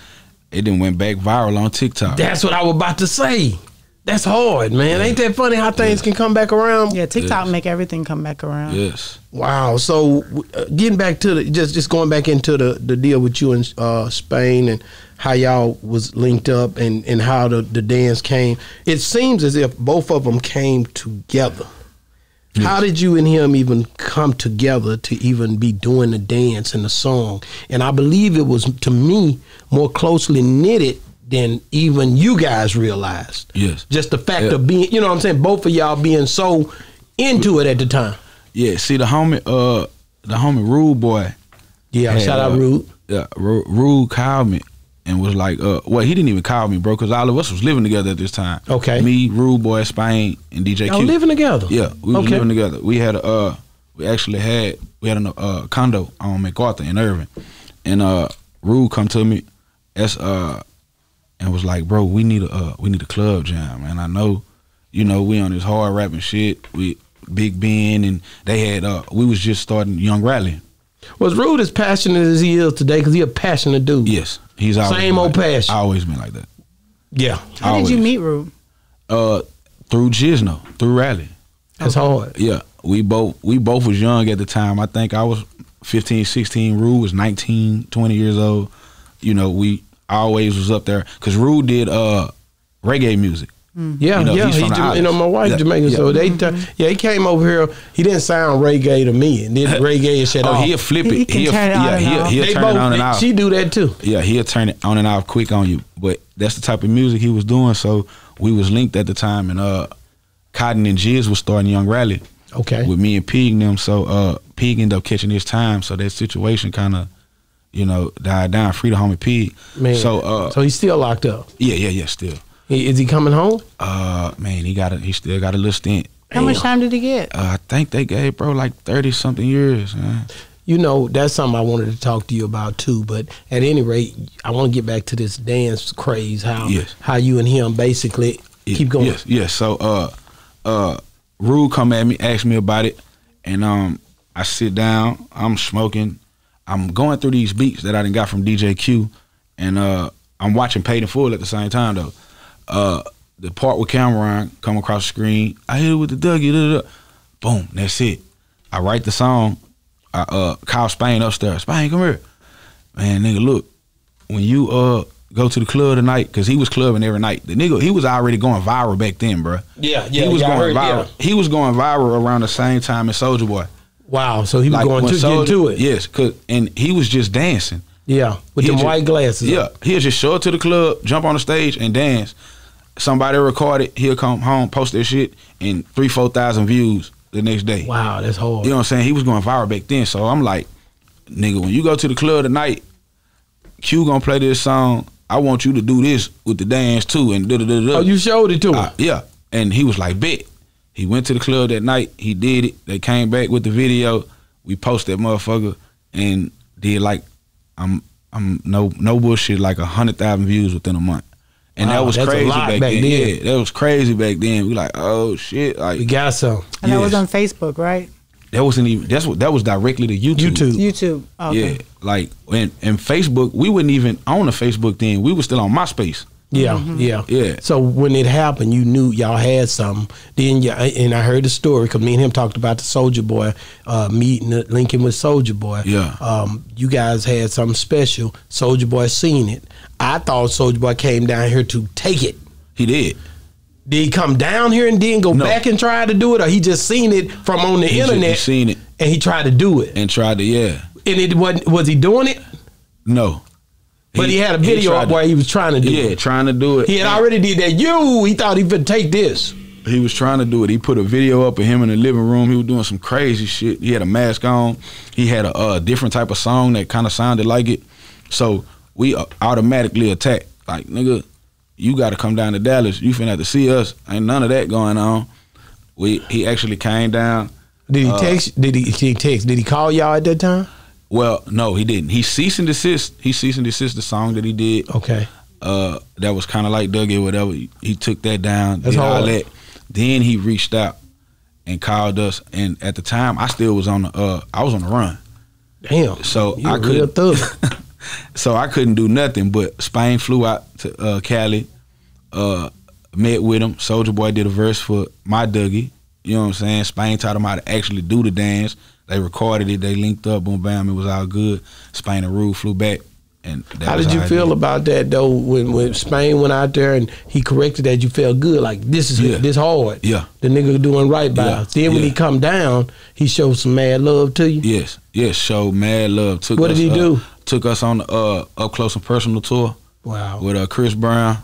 it didn't went back viral on TikTok. That's what I was about to say. That's hard, man. Ain't that funny how things can come back around? Yeah, TikTok Yes. make everything come back around. yes. Wow. So uh, getting back to the just just going back into the the deal with you in uh, Spain and how y'all was linked up and and how the the dance came. It seems as if both of them came together. How did you and him even come together to even be doing the dance and the song? And I believe it was to me more closely knitted than even you guys realized. Yes. Just the fact Yeah. of being, you know what I'm saying, both of y'all being so into it at the time. Yeah. See the homie, uh, the homie Rude Boy. Yeah, had, shout out uh, Rude. Yeah, Ru- Rude called me and was like, uh, well, he didn't even call me, bro, because all of us was living together at this time. Okay. Me, Rude Boy, Spain, and DJ Q. living together. Yeah, we was living together. We had a, uh, we actually had, we had a uh, condo on MacArthur in Irving, and uh, Rude come to me, as uh, and was like, bro, we need a, uh, we need a club jam, and I know, you know, we on this hard rapping shit. We Big Ben, and they had, uh, we was just starting Young Rally. Was Rude as passionate as he is today? Because he a passionate dude. Yes, he's always Same old like that. passion. Always been like that. Yeah. How did you meet Rude? Uh, through Gisno, through Rally. That's hard. Yeah, we both we both was young at the time. I think I was 15, 16. Rue was 19, 20 years old. You know, we always was up there because Rue did uh reggae music. Yeah, You know, yeah. he's He, from the Jama- you know, my islands. wife Yeah, Jamaican, yeah. so they, t- yeah, he came over here. He didn't sound reggae to me, and did reggae and shit. Oh, off. he'll flip it. He can he'll, turn it on yeah, and he'll, off. he'll turn both. it on and off. She do that too. yeah, he'll turn it on and off quick on you. But that's the type of music he was doing. So we was linked at the time, and uh, Cotton and Jizz was starting Young Rally. Okay. with me and Pig and them. So uh, Pig ended up catching his time. So that situation kind of, you know, died down. Free the homie Pig. Man. So uh, so he's still locked up. yeah, yeah, yeah. Still, He- Is he coming home? uh, man, he got a, he still got a little stint. How much time did he get? Uh, I think they gave bro like thirty something years. Man. You know, that's something I wanted to talk to you about too. But at any rate, I want to get back to this dance craze. How Yes. how you and him basically Yeah, keep going. Yes, yes. So uh, uh, Rude come at me, ask me about it, and um, I sit down. I'm smoking. I'm going through these beats that I didn't got from DJ Q, and uh, I'm watching Paid in Full at the same time though. Uh, the part with Cam'ron come across the screen. I hit it with the Dougie. Da, da, da. Boom. That's it. I write the song. I uh, call Spain upstairs. Spain, come here. Man, nigga, look. When you uh go to the club tonight, because he was clubbing every night. The nigga, he was already going viral back then, bro. Yeah, yeah, He was yeah, going heard, viral. yeah. He was going viral around the same time as Soulja Boy. Wow. So he was going when to get to it. Yes, cause and he was just dancing. Yeah. With ju- white glasses. on. Yeah, he'll just show up to the club, jump on the stage, and dance. Somebody record it. He'll come home, post that shit, and three, four thousand views the next day. Wow, that's hard. You know what I'm saying? He was going viral back then. So I'm like, nigga, when you go to the club tonight, Q gonna play this song. I want you to do this with the dance too, and da da da da. oh, you showed it to him. Uh, yeah. And he was like, bet. He went to the club that night. He did it. They came back with the video. We posted that motherfucker and did like, I'm I'm no no bullshit, like a hundred thousand views within a month. And Wow, that was crazy back, back then. then. Yeah, that was crazy back then. We like, oh shit, like we got some. And that was on Facebook, right? that wasn't even. That's what that was directly to YouTube. YouTube. YouTube. Okay. Yeah, like and and Facebook, we wouldn't even on the Facebook then. We were still on MySpace. Yeah, yeah, Yeah. So when it happened, you knew y'all had something. Then, yeah, and I heard the story because me and him talked about the Soulja Boy uh, meeting, uh, linking with Soulja Boy. Yeah. Um, you guys had something special. Soulja Boy seen it. I thought Soulja Boy came down here to take it. He did. Did he come down here and then go No. back and try to do it, or he just seen it from on the He just- internet he seen it and he tried to do it? and tried to yeah. And it wasn't. Was he doing it? No, But he, had a video up where he was trying to do yeah, it. trying to do it. He had already did that. You, he thought he could take this. he was trying to do it. He put a video up of him in the living room. He was doing some crazy shit. He had a mask on. He had a uh, different type of song that kind of sounded like it. So we uh, automatically attacked. Like nigga, you got to come down to Dallas. You finna have to see us. Ain't none of that going on. We he actually came down. Did he Uh, text? Did he, did he text? Did he call y'all at that time? Well, no, he didn't. He cease and desist. He cease and desist the song that he did. Okay. uh that was kind of like Dougie or whatever. He, he took that down. That's all that. Then he reached out and called us. And at the time, I still was on the uh I was on the run, Damn. so I could so I couldn't do nothing. But Spain flew out to uh, Cali, uh, met with him. Soulja Boy did a verse for my Dougie. You know what I'm saying? Spain taught him how to actually do the dance. They recorded it. They linked up. Boom, bam. It was all good. Spain and Rue flew back. And How did you feel about that though? When when Spain went out there and he corrected that, you felt good. Like this is Yeah. this hard. Yeah. The nigga doing right by Yeah. us. Then when he come down, he showed some mad love to you. Yes, yes. Showed mad love. Took What did he uh, do? Took us on the uh, up close and personal tour Wow. with uh, Chris Brown.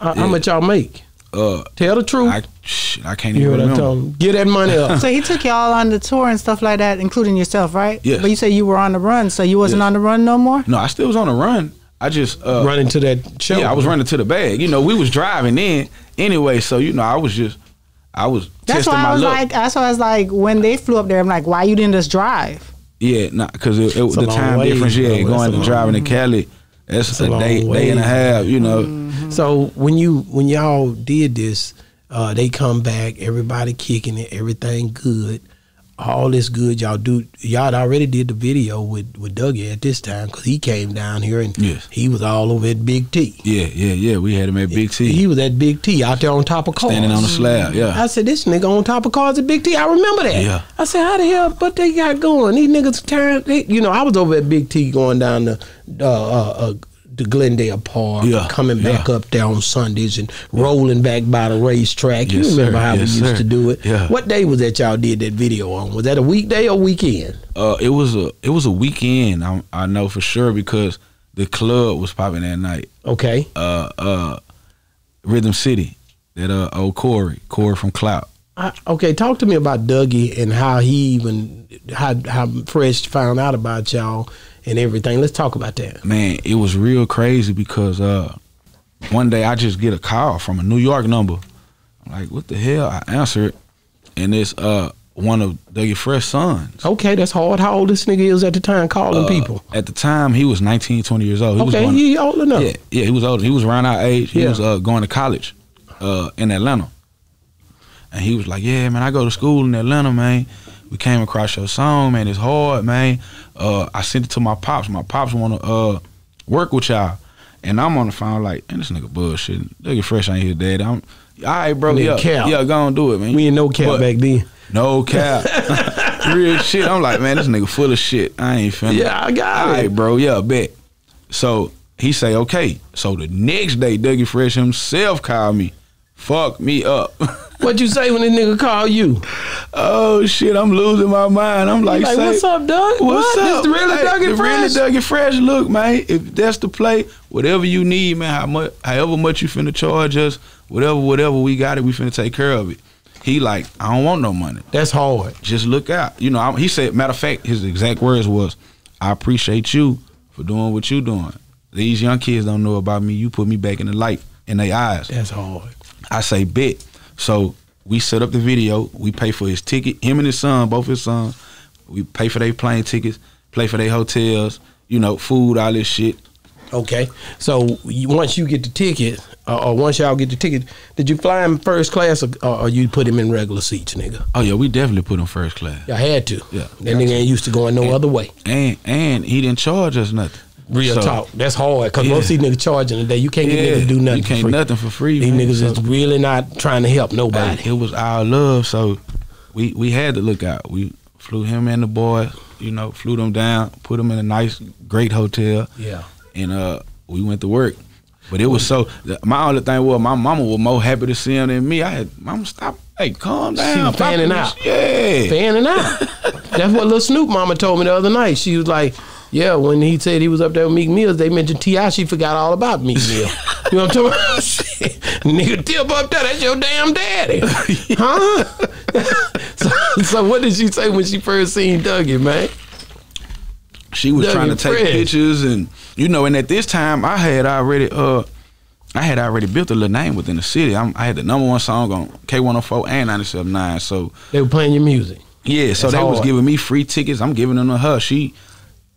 How, how much y'all make? Uh, Tell the truth. I shit, I can't you even I remember. told him. Get that money up. So he took y'all on the tour and stuff like that, including yourself, right? Yes. But you said you were on the run, so you wasn't Yes. on the run no more. No, I still was on the run. I just uh, Running to that show. Yeah, I was running to the bag. You know, we was driving in anyway, so you know, I was just, I was That's testing why I was luck. like, that's why I was like, when they flew up there, I'm like, why you didn't just drive? yeah, nah, because it, it, It's the time ways, difference. Yeah, bro. Going a to long- driving to Cali. That's a a, long day, day and a half. You know, Mm-hmm. So when you when y'all did this, uh, they come back, everybody kicking it, everything good, all this good. Y'all do. Y'all already did the video with with Dougie at this time because he came down here and Yes. he was all over at Big T. yeah, yeah, yeah. We had him at Big T, He was at Big T out there on top of cars. standing on the slab. Yeah, I said, this nigga on top of cars at Big T. I remember that. Yeah. I said, how the hell, But they got going? These niggas turn, they, you know, I was over at Big T going down the, uh, uh, the Glendale Park, Yeah, coming back yeah. up there on Sundays and rolling back by the racetrack. you remember sir. how Yes, we used sir. to do it. Yeah. What day was that y'all did that video on? Was that a weekday or weekend? Uh, it was a it was a weekend. I, I know for sure because the club was popping that night. Okay. Uh, uh, Rhythm City. That uh, old Corey, Corey from Clout. I, okay, talk to me about Dougie and how he even how how Fresh found out about y'all and everything. Let's talk about that. Man, it was real crazy because uh, one day I just get a call from a New York number. I'm like, what the hell? I answer it, and it's uh one of Dougie Fresh sons. Okay, that's hard. How old this nigga is at the time calling Uh, people? At the time, he was 19, 20 years old. He was Okay, going- he old enough. Yeah, yeah, he was old. He was around our age. He Yeah. was uh, going to college uh, in Atlanta. And he was like, Yeah, man, I go to school in Atlanta, man. We came across your song, man. It's hard, man. Uh, I sent it to my pops. My pops want to uh, work with y'all. And I'm on the phone like, man, this nigga bullshit. Nigga fresh ain't here, dad. I'm all right, bro. Yeah, cap. yeah, go and do it, man. We ain't no cap But- back then. No cap. Real shit. I'm like, man, this nigga full of shit. I ain't finna. Yeah, I got All it. right, bro. Yeah, bet. So he say, okay. So the next day, Dougie Fresh himself called me. Fuck me up. What you say when this nigga call you? oh shit, I'm losing my mind. I'm like, Like, say, what's up, Doug? What's What? up? This the really Hey, Dougie the Fresh? Really Dougie Fresh. Look, man, if that's the play, whatever you need, man, how much, however much you finna charge us, whatever, whatever we got it, we finna take care of it. He like, I don't want no money. That's hard. just look out. You know, I'm, he said, matter of fact, his exact words was, I appreciate you for doing what you doing. These young kids don't know about me. You put me back in the light in their eyes. That's hard. I say, bet. So we set up the video. We pay for his ticket. Him and his son, both his sons. We pay for their plane tickets, pay for their hotels, you know, food, all this shit. Okay. So you, once you get the ticket, uh, or once y'all get the ticket, did you fly him first class or, or, or you put him in regular seats, nigga? Oh yeah, we definitely put him first class. Y'all had to. Yeah. That nigga ain't used to going no other way. And and he didn't charge us nothing. Real So, talk. That's hard because Yeah. most of these niggas charging today. You can't get Yeah, niggas to do nothing. You for can't free. nothing for free. These man. niggas So- is really not trying to help nobody. Hey, it was our love, so we we had to look out. We flew him and the boy, you know, flew them down, put them in a nice, great hotel, yeah. and uh, we went to work. But it was so. My only thing was my mama was more happy to see him than me. I had mama stop. Hey, calm down. was fanning out. Yeah. fanning out. That's what little Snoop Mama told me the other night. She was like, "Yeah, when he said he was up there with Meek Mills, they mentioned T.I. She forgot all about Meek Mill. You know what I'm talking about? Shit. Nigga, tip up there. That's your damn daddy, huh? so, so what did she say when she first seen Dougie, man? she was Dougie trying to take Fresh. pictures and you know and at this time i had already uh i had already built a little name within the city I'm, i had the number one song on k104 and 97.9 so They were playing your music. yeah so That's they was giving me free tickets i'm giving them to her she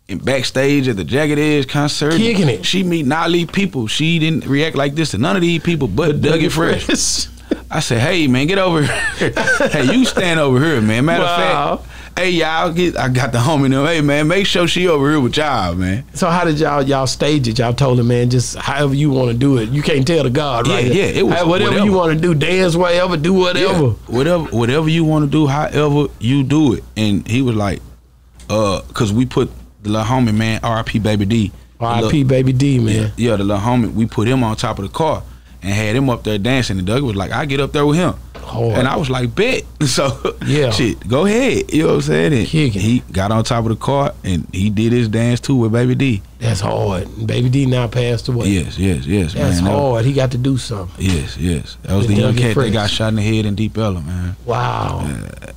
in backstage at the Jagged Edge concert, Kicking it. She meet not these people. She didn't react like this to none of these people, but Dougie Fresh. I said, "Hey man, get over here. hey, you stand over here, man. Matter Wow. of fact, hey y'all, get. I got the homie them. Hey man, make sure she over here with y'all, man. So how did y'all y'all stage it? Y'all told him, man, just however you want to do it. You can't tell the God, Yeah, right? yeah, it was Hey, whatever, whatever. you want to do, dance whatever, do whatever. Yeah, whatever, whatever you want to do, however you do it. And he was like, uh, cause we put the little homie man, R.I.P. Baby D. R.I.P. Baby D, man. Yeah, the little homie, we put him on top of the car and had him up there dancing. And Doug was like, I get up there with him. Hard. And I was like, bet. So Yeah. shit, go ahead. You know what I'm saying? And he got on top of the car and he did his dance too with Baby D. That's hard. Baby D now passed away. Yes, yes, yes, That's man. That was- hard. He got to do something. yes, yes. That was the young cat that got shot in the head in Deep Ellum, man. Wow.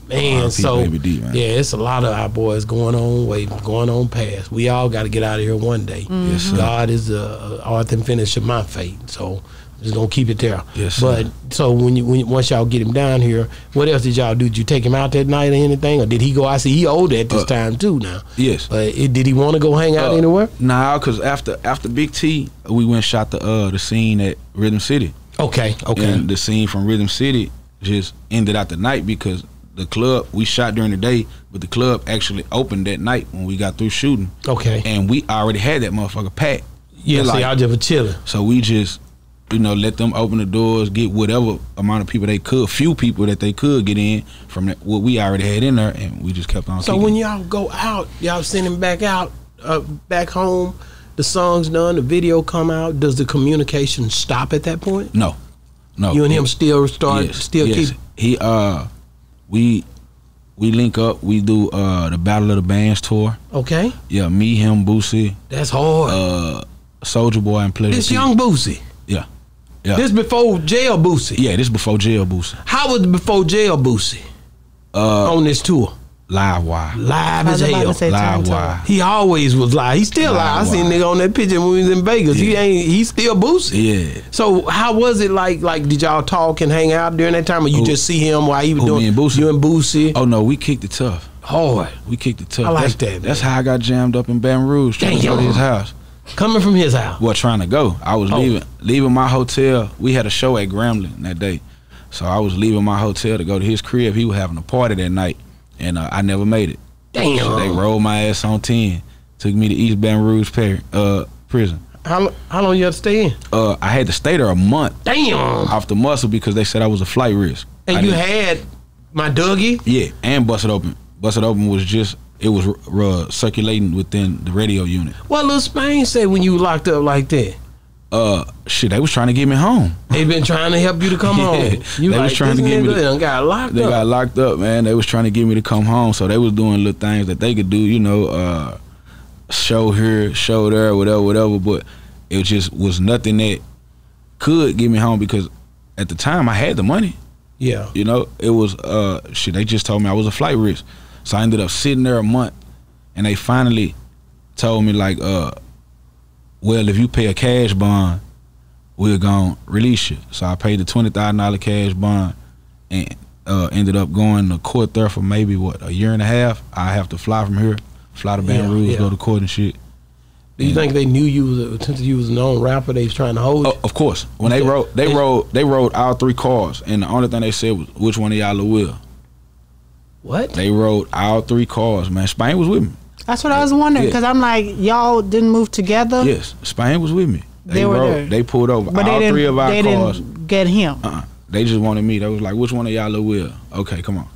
man, R.I.P. so Baby D, man. yeah, it's a lot of our boys going on way, going on past. We all got to get out of here one day. Yes, sir. God is the uh, author and finisher of my fate. So just gonna keep it there. Yes, sir. But so when you when once y'all get him down here, what else did y'all do? Did you take him out that night or anything, or did he go? I see he older at this Uh, time too now. Yes. But it, did he want to go hang out Uh, anywhere? Nah, cause after after Big T, we went and shot the uh the scene at Rhythm City. Okay, okay. And the scene from Rhythm City just ended out the night because the club we shot during the day, but the club actually opened that night when we got through shooting, okay. and we already had that motherfucker packed. Yeah, so like- y'all just were chilling. So we just you know let them open the doors, get whatever amount of people they could, few people that they could get in from that, what we already had in there, and we just kept on. So when y'all go out, y'all send him back out, uh, back home. The song's done. The video come out. Does the communication stop at that point? no, no, You and him still start, Yes, still yes. keep. He uh, we we link up. We do uh the Battle of the Bands tour. Okay, Yeah, me, him, Boosie, that's hard. uh, Soulja Boy, and Pleasure. this P. young Boosie. Yeah, yeah, This before jail Boosie. yeah. This before jail Boosie. How was it before jail Boosie Uh, on this tour? live wire, Live as hell. live wire. He always was live. He still live. I seen nigga on that picture when we was in Vegas. He ain't. He still Boosie. Yeah. So how was it like? Like, did y'all talk and hang out during that time, or you Who- just see him while he was who, doing me and Boosie? You and Boosie. Oh no, we kicked it tough. Hard. We kicked it tough. I like that's, that, That's how I got jammed up in Baton Rouge trying to go to his house. Coming from his house. Well, trying to go. I was Oh. leaving leaving my hotel. We had a show at Grambling that day, so I was leaving my hotel to go to his crib. He was having a party that night, and uh, I never made it. Damn. So they rolled my ass on ten. Took me to East Baton Rouge par- uh, prison. How how long you have to stay in? Uh, I had to stay there a month Damn. off the muscle because they said I was a flight risk. I And you didn't- had my Dougie. yeah, and busted open. Busted open was just it was uh, circulating within the radio unit. What Lil Spain said when you locked up like that? Uh, shit, they was trying to get me home. They been trying to help you to come Yeah. home. You They like, was trying to get me to- got locked They up. got locked up, man. They was trying to get me to come home, so they was doing little things that they could do, you know, uh, show here, show there, whatever, whatever. But it just was nothing that could get me home because at the time I had the money. yeah. You know, it was uh shit. They just told me I was a flight risk, so I ended up sitting there a month, and they finally told me like, uh, well, if you pay a cash bond, we're gonna release you. So I paid the twenty thousand dollar cash bond, and uh, ended up going to court there for maybe what a year and a half. I have to fly from here, fly to Baton Yeah, Rouge, yeah. go to court and shit. Do you think they knew you was a, since you was a known rapper? They was trying to hold you. Oh, of course, when they Okay. rode, they They- rode, they rode all three cars, and the only thing they said was, "Which one of y'all will?" What? They rode all three cars, man. Spain was with me. That's what I was wondering Yeah. because I'm like, y'all didn't move together, Yes, Spain was with me. They were rode, there. They pulled over but all they didn't. three of our they cars. didn't get him. Uh-uh. They just wanted me. They was like, "Which one of y'all are will?" Okay, come on.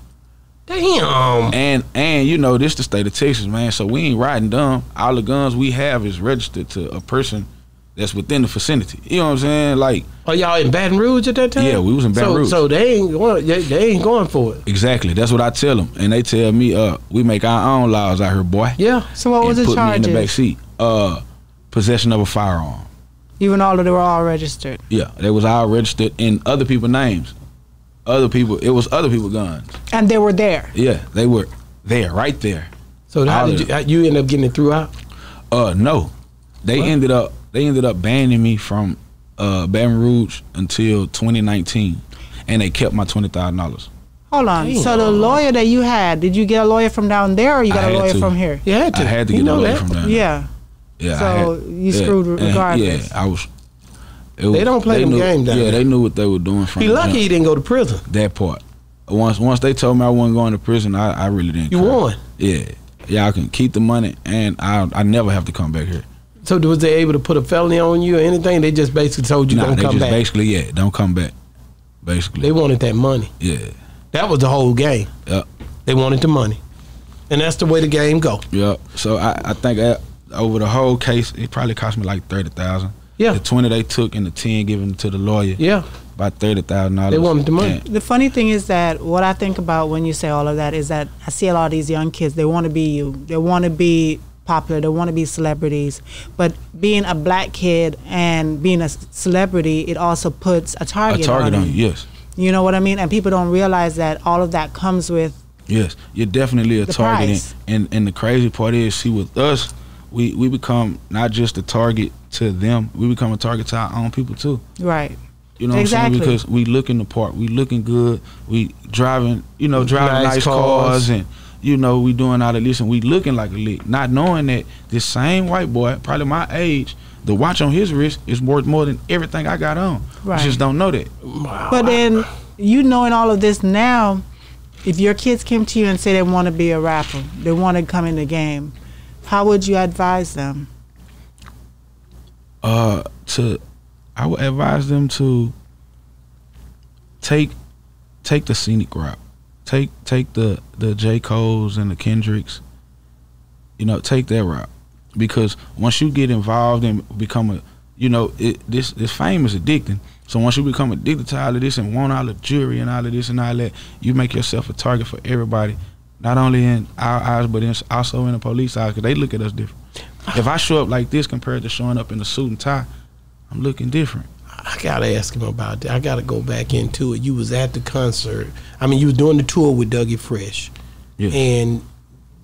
Damn. And and you know this the state of Texas, man. So we ain't riding dumb. All the guns we have is registered to a person that's within the vicinity. You know what I'm saying? Like Are y'all in Baton Rouge at that time? Yeah, we was in Baton so, Rouge. So they ain't going. They, they ain't going for it. exactly. That's what I tell them, and they tell me, uh, we make our own laws out here, boy. Yeah. So what was and the put me in the back seat. Uh, possession of a firearm. Even though they were all registered. Yeah, they was all registered in other people's names. Other people, it was other people guns. And they were there. Yeah, they were there, right there. So how did you? how- You end up getting it throughout. Uh, no, they What? ended up they ended up banning me from uh Baton Rouge until 2019, and they kept my twenty thousand dollars. Hold on. Damn. So the lawyer that you had, did you get a lawyer from down there or you got a lawyer to. from here? You had to. I had to You get a lawyer that. from there. Yeah. Yeah, So had- you screwed and- regardless. Yeah, I was. it They was- don't play them knew, games down Yeah, there. they knew what they were doing from He the lucky jump. he didn't go to prison. that part. Once once they told me I wasn't going to prison, I, I really didn't. You care. won. Yeah, y'all can keep the money, and I I never have to come back here. So was they able to put a felony on you or anything? They just basically told you nah, don't they come just back. basically yeah, don't come back. Basically, They wanted that money. yeah, That was the whole game. yeah, They wanted the money, and that's the way the game go. yeah. So I I think uh over the whole case, it probably cost me like thirty thousand. Yeah. the twenty they took and the ten given to the lawyer, Yeah, about thirty thousand dollars. They wanted the money. The funny thing is that what I think about when you say all of that is that I see a lot of these young kids, they want to be you. They want to be popular. They want to be celebrities. But being a black kid and being a celebrity, it also puts a target. A target, target on, on you. you, yes. You know what I mean? And people don't realize that all of that comes with Yes, you're definitely a The target, price. and, and and the crazy part is, see, with us, we we become not just a target to them, we become a target to our own people too. right. You know what Exactly. I'm saying? Because we looking the part, we looking good, we driving, you know, driving Nice nice, cars. cars. and you know, we doing all of this, and we looking like a lick, not knowing that this same white boy, probably my age, the watch on his wrist is worth more than everything I got on. Right. You just don't know that. But then you knowing all of this now, if your kids came to you and say they want to be a rapper, they want to come in the game, how would you advise them? uh to I would advise them to take take the scenic route. Take take the the J. Cole's and the Kendricks. You know, take that route. Because once you get involved and become a you know, it, this this fame is addicting. So once you become addicted to all of this and want all the jewelry and all of this and all that, you make yourself a target for everybody, not only in our eyes but in, also in the police eyes, because they look at us different. If I show up like this compared to showing up in a suit and tie, I'm looking different. I gotta ask him about that. I gotta go back into it. You was at the concert. I mean, you was doing the tour with Dougie Fresh, Yeah. and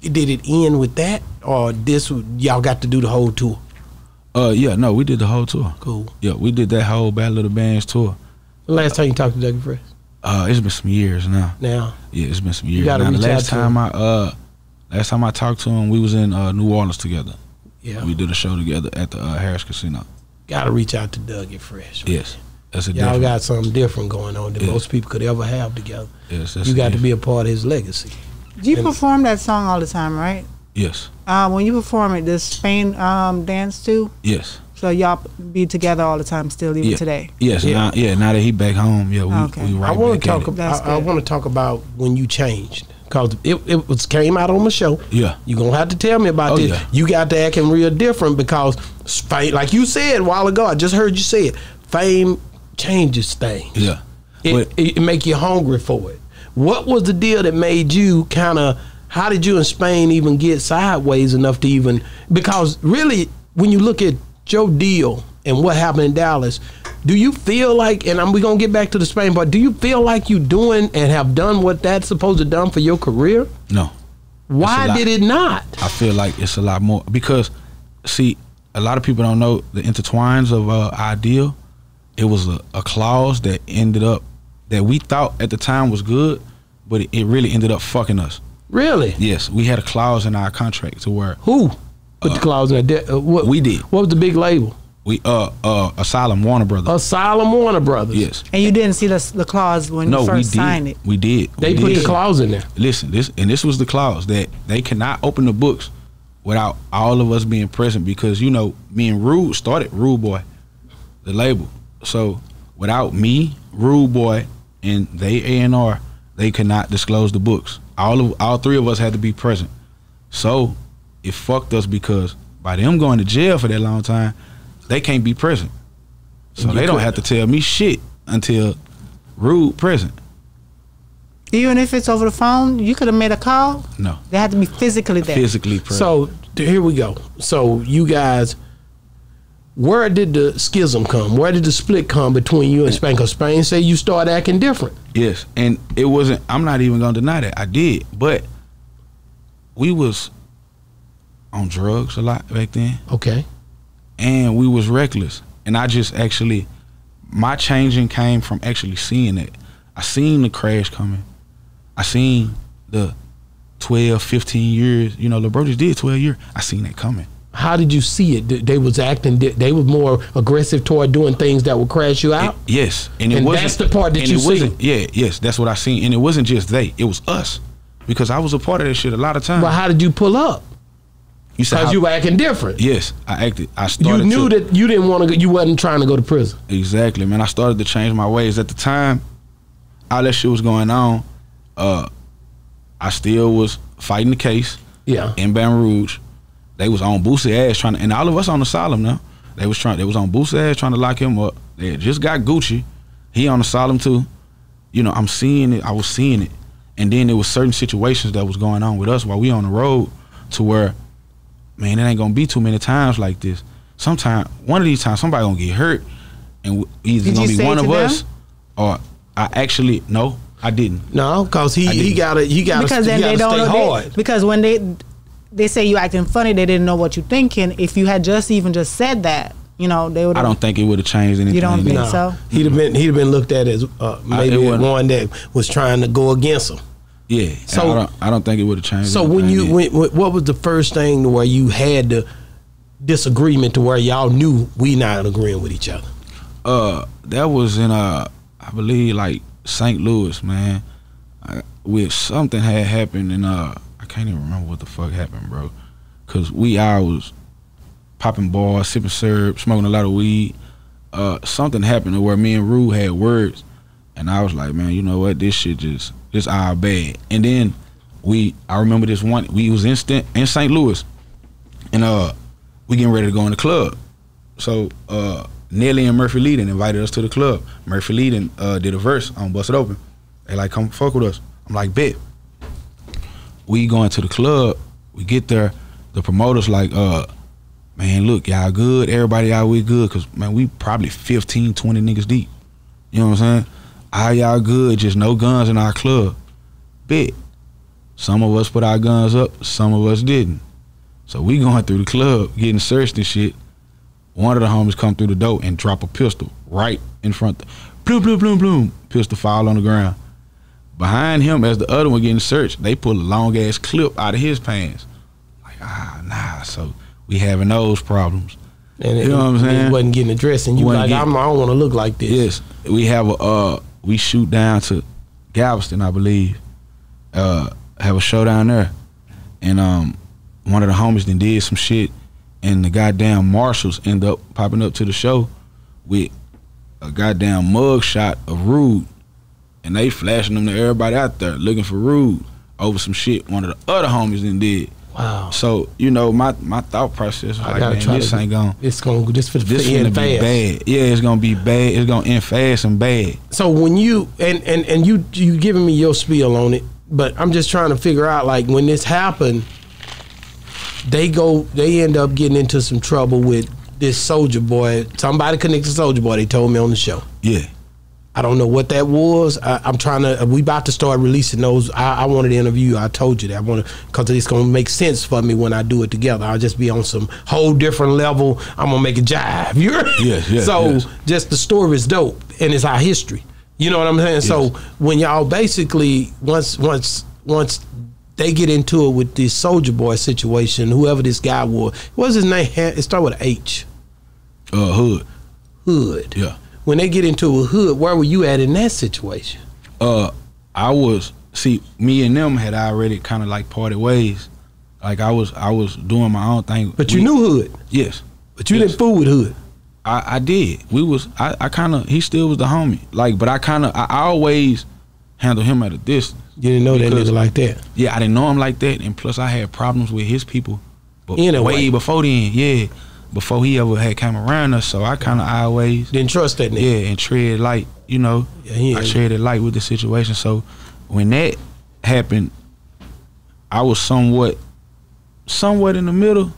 did it end with that, or this y'all got to do the whole tour? Uh, yeah, no, we did the whole tour. Cool. Yeah, we did that whole Battle of the Bands tour. The last time you talked to Dougie Fresh? Uh, it's been some years now. Now, Yeah, it's been some years. gotta now, the reach last time I uh, last time I talked to him, we was in uh, New Orleans together. yeah, We did a show together at the uh, Harrah's Casino. Gotta reach out to Dougie Fresh. man. Yes, that's a Y'all different. got something different going on than Yeah. most people could ever have together. yes, that's you a got to be a part of his legacy. Do you And- perform that song all the time, right? Yes, Uh, when you perform it, does Spain um, dance too? yes, So y'all be together all the time, still even Yeah. today. yes. Yeah. Now, yeah. Now that he back home, yeah, we Okay. we right I want to talk. About, I, I want to talk about when you changed because it, it was came out on the show. Yeah, You gonna have to tell me about Oh, this. yeah. You got to act acting real different because fame, like you said a while ago. I just heard you say it. Fame changes things. yeah. It, But- it, it make you hungry for it. What was the deal that made you kind of? How did you in Spain even get sideways enough to even? Because really, when you look at Joe Deal and what happened in Dallas, do you feel like? And I'm, we gonna get back to the Spain part. Do you feel like you doing and have done what that's supposed to done for your career? No, Why did it not? I feel like it's a lot more because, see, a lot of people don't know the intertwines of uh, ideal. It was a, a clause that ended up that we thought at the time was good, but it, it really ended up fucking us. Really? Yes, we had a clause in our contract to where Who put the clause in there? Uh, what, we did. What was the big label? We uh uh Asylum Warner Brothers. Asylum Warner Brothers. yes. And you didn't see the, the clause when No, you we first did. signed it. We did. They We put the clause in there. Listen, this and this was the clause that they cannot open the books without all of us being present because you know me and Rude started Rude Boy, the label. So without me, Rude Boy, and they A and R, they cannot disclose the books. All of all three of us had to be present. So it fucked us because by them going to jail for that long time, they can't be present. So You they don't have to tell me shit until Rude present. Even if it's over the phone, you could have made a call. No. They had to be physically there. Physically present. So here we go. So you guys, where did the schism come? Where did the split come between you and Spain? Because Spain say you started acting different. Yes, and it wasn't. I'm not even gonna deny that I did, but we was on drugs a lot back then, Okay. And we was reckless. And I just actually, my changing came from actually seeing it. I seen the crash coming. I seen the 12, 15 years. You know, LeBron just did 12 years. I seen that coming. How did you see it? They was acting. They was more aggressive toward doing things that would crash you out. Yes, and it And wasn't. that's the part that you wasn't. Yeah, yes, that's what I seen, and it wasn't just they. It was us, because I was a part of that shit a lot of times. But how did you pull up? You said Because you were acting different. Yes, I acted. I started. You knew to, that you didn't want to. go You wasn't trying to go to prison. exactly, man. I started to change my ways. At the time, all that shit was going on. Uh, I still was fighting the case Yeah. in Baton Rouge. They was on Boosie ass trying to, and all of us on asylum now. They was trying. They was on Boosie ass trying to lock him up. They had just got Gucci. He on asylum too. You know, I'm seeing it. I was seeing it, and then there was certain situations that was going on with us while we on the road to where, man, it ain't gonna be too many times like this. Sometime, one of these times, somebody gonna get hurt, and w- either Did gonna be one to of them? us, or I actually no, I didn't. No, because he he got to he got to because he then got they don't stay know they- hard. because when they they say you acting funny, they didn't know what you're thinking. If you had just even just said that, you know, they would. I don't think it would have changed anything. You don't think No, so? he'd have been he'd have been looked at as uh, maybe it wasn't- one that was trying to go against him. Yeah. So- So I don't, I don't think it would have changed. So when you then. when, when- what was the first thing to where you had the disagreement to where y'all knew we not agreeing with each other? Uh, that was in uh, I believe like St. Louis, man. I, with something had happened, and uh, I can't even remember what the fuck happened, bro. Cause we I was popping bars, sipping syrup, smoking a lot of weed. Uh, something happened to where me and Rue had words, and I was like, man, you know what? This shit just this all bad. And then we, I remember this one. We was in St- in St. Louis, and uh, we getting ready to go in the club. So uh, Nelly and Murphy Lee invited us to the club. Murphy Lee uh, did a verse on Bust It Open. They like, come fuck with us. I'm like, bet. We going to the club. We get there. The promoters like, uh, man, look, y'all good. Everybody out we good. Cause man, we probably 15, 20 niggas deep. You know what I'm saying? All y'all good. Just no guns in our club. Bet. Some of us put our guns up. Some of us didn't. So we going through the club, getting searched and shit. One of the homies come through the door and drop a pistol right in front. Bloom, bloom, bloom, bloom. Pistol fall on the ground. Behind him, as the other one getting searched, they pull a long ass clip out of his pants. Like, ah, nah. So we having those problems. And it, know what I'm saying? It wasn't getting addressed, and you like, getting- I don't want to look like this. Yes, we have a uh, we shoot down to Galveston, I believe. Uh, have a show down there, and um, one of the homies then did some shit, and the goddamn marshals end up popping up to the show with a goddamn mug shot of Rude, and they flashing them to everybody out there looking for Rude over some shit one of the other homies then did. Wow. So you know my my thought process was I like, gotta man, try this to. ain't going. It's gonna this for This end gonna be fast. bad. Yeah, it's gonna be bad. It's gonna end fast and bad. So when you and and and you you giving me your spiel on it, but I'm just trying to figure out like when this happened, they go they end up getting into some trouble with this Soulja Boy. Somebody connected to Soulja Boy. They told me on the show. Yeah. I don't know what that was. I, I'm trying to. We about to start releasing those. I, I wanted to interview. you. I told you that I want to because it's gonna make sense for me when I do it together. I'll just be on some whole different level. I'm gonna make a jive. You? Yes, yes, So yes. just the story is dope and it's our history. You know what I'm saying? So when y'all basically once once once they get into it with this Soulja Boy situation, whoever this guy was, what's his name? It start with H. Uh, hood. Hood. Yeah. When they get into a hood, where were you at in that situation? Uh, I was see me and them had already kind of like parted ways. Like I was, I was doing my own thing. But you We- knew hood. yes, But you Yes. didn't fool with hood. I, I did. We was, I, I kind of, he still was the homie. Like, but I kind of, I, I always handle him at a distance. You didn't know that nigga like that. Yeah, I didn't know him like that, and plus I had problems with his people. But In a way way. before then, yeah. Before he ever had came around us. So I kind of always Didn't trust that nigga. yeah and tread light. You know, Yeah, he I treaded light with the situation. So when that happened, I was somewhat somewhat in the middle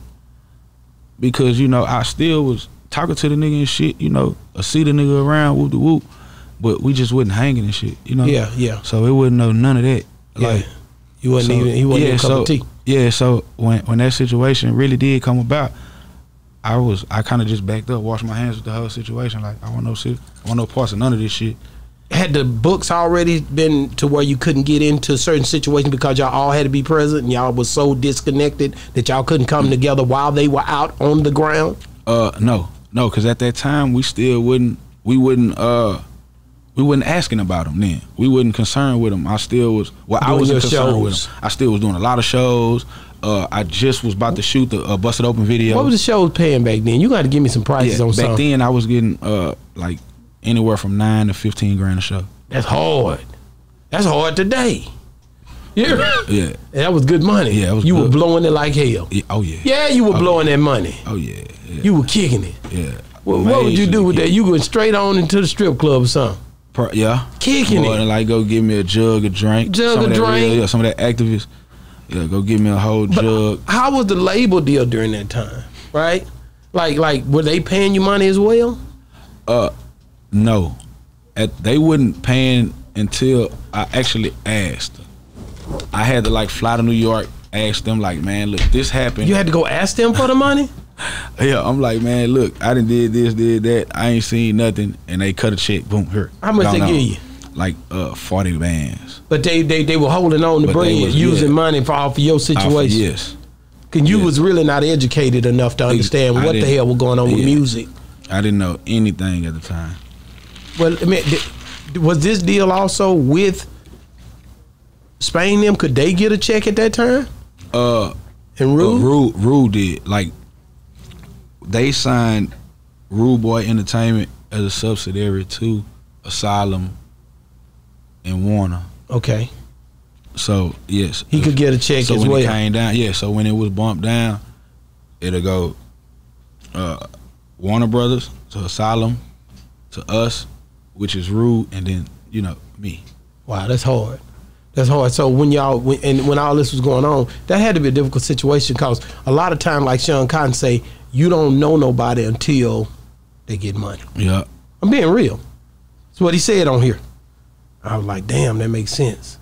because you know I still was talking to the nigga and shit. You know, I see the nigga around whoop the whoop, but we just wasn't hanging and shit. You know, Yeah, yeah. So it wasn't no none of that. Yeah. Like He wasn't so, even he wasn't yeah, even a cup so, of tea. Yeah, so when when that situation really did come about, I was I kind of just backed up, washed my hands with the whole situation. Like I want no shit, I want no parts of none of this shit. Had the books already been to where you couldn't get into certain situations because y'all all had to be present and y'all was so disconnected that y'all couldn't come together while they were out on the ground? Uh, no, no, because at that time we still wouldn't, we wouldn't, uh, we wasn't asking about them then. We wasn't concerned with them. I still was. Well, I was concerned with shows. them. I still was doing a lot of shows. Uh, I just was about to shoot the uh, busted open video. What was the show paying back then? You got to give me some prices yeah, on back something. then I was getting uh like anywhere from nine to fifteen grand a show. That's hard. That's hard today. Yeah, Yeah. that was good money. Yeah, it was you were blowing it like hell. yeah. Oh yeah. Yeah, you were blowing that money. Oh yeah. Yeah. You were kicking it. yeah. What, what would you do with that? You going straight on into the strip club or something. Pro- yeah. Kicking Boy, it. and like go give me a jug of drink. Jug some of real- drink. yeah, some of that activist. Yeah, go give me a whole jug. How was the label deal during that time? Right? Like, like were they paying you money as well? Uh, no, at they wouldn't paying until I actually asked. I had to like fly to New York, ask them like, man, look, this happened. You had to go ask them for the money. yeah, I'm like, man, look, I didn't did this, did that. I ain't seen nothing, and they cut a check. Boom, here. How much they give you? Like uh, forty bands. But they they, they were holding on to bring was- using yeah. money for off of your Off of- situation. yes, Cause you Yeah. was really not educated enough to understand I what the hell was going on with music. I didn't know anything at the time. Well, I mean, was this deal also with Spain? Them could they get a check at that time? Uh, And Rule, Rude, Rule, Rule did like they signed Rule Boy Entertainment as a subsidiary to Asylum and Warner. okay, So yes, he could get a check so as when well. it came down, yeah. So when it was bumped down, it'll go uh, Warner Brothers to Asylum to us, which is Rude, and then you know me. Wow, that's hard. That's hard. So when y'all when, and when all this was going on, that had to be a difficult situation because a lot of time, like Sean Cotton say, you don't know nobody until they get money. Yeah, I'm being real. That's what he said on here. I was like, damn, that makes sense.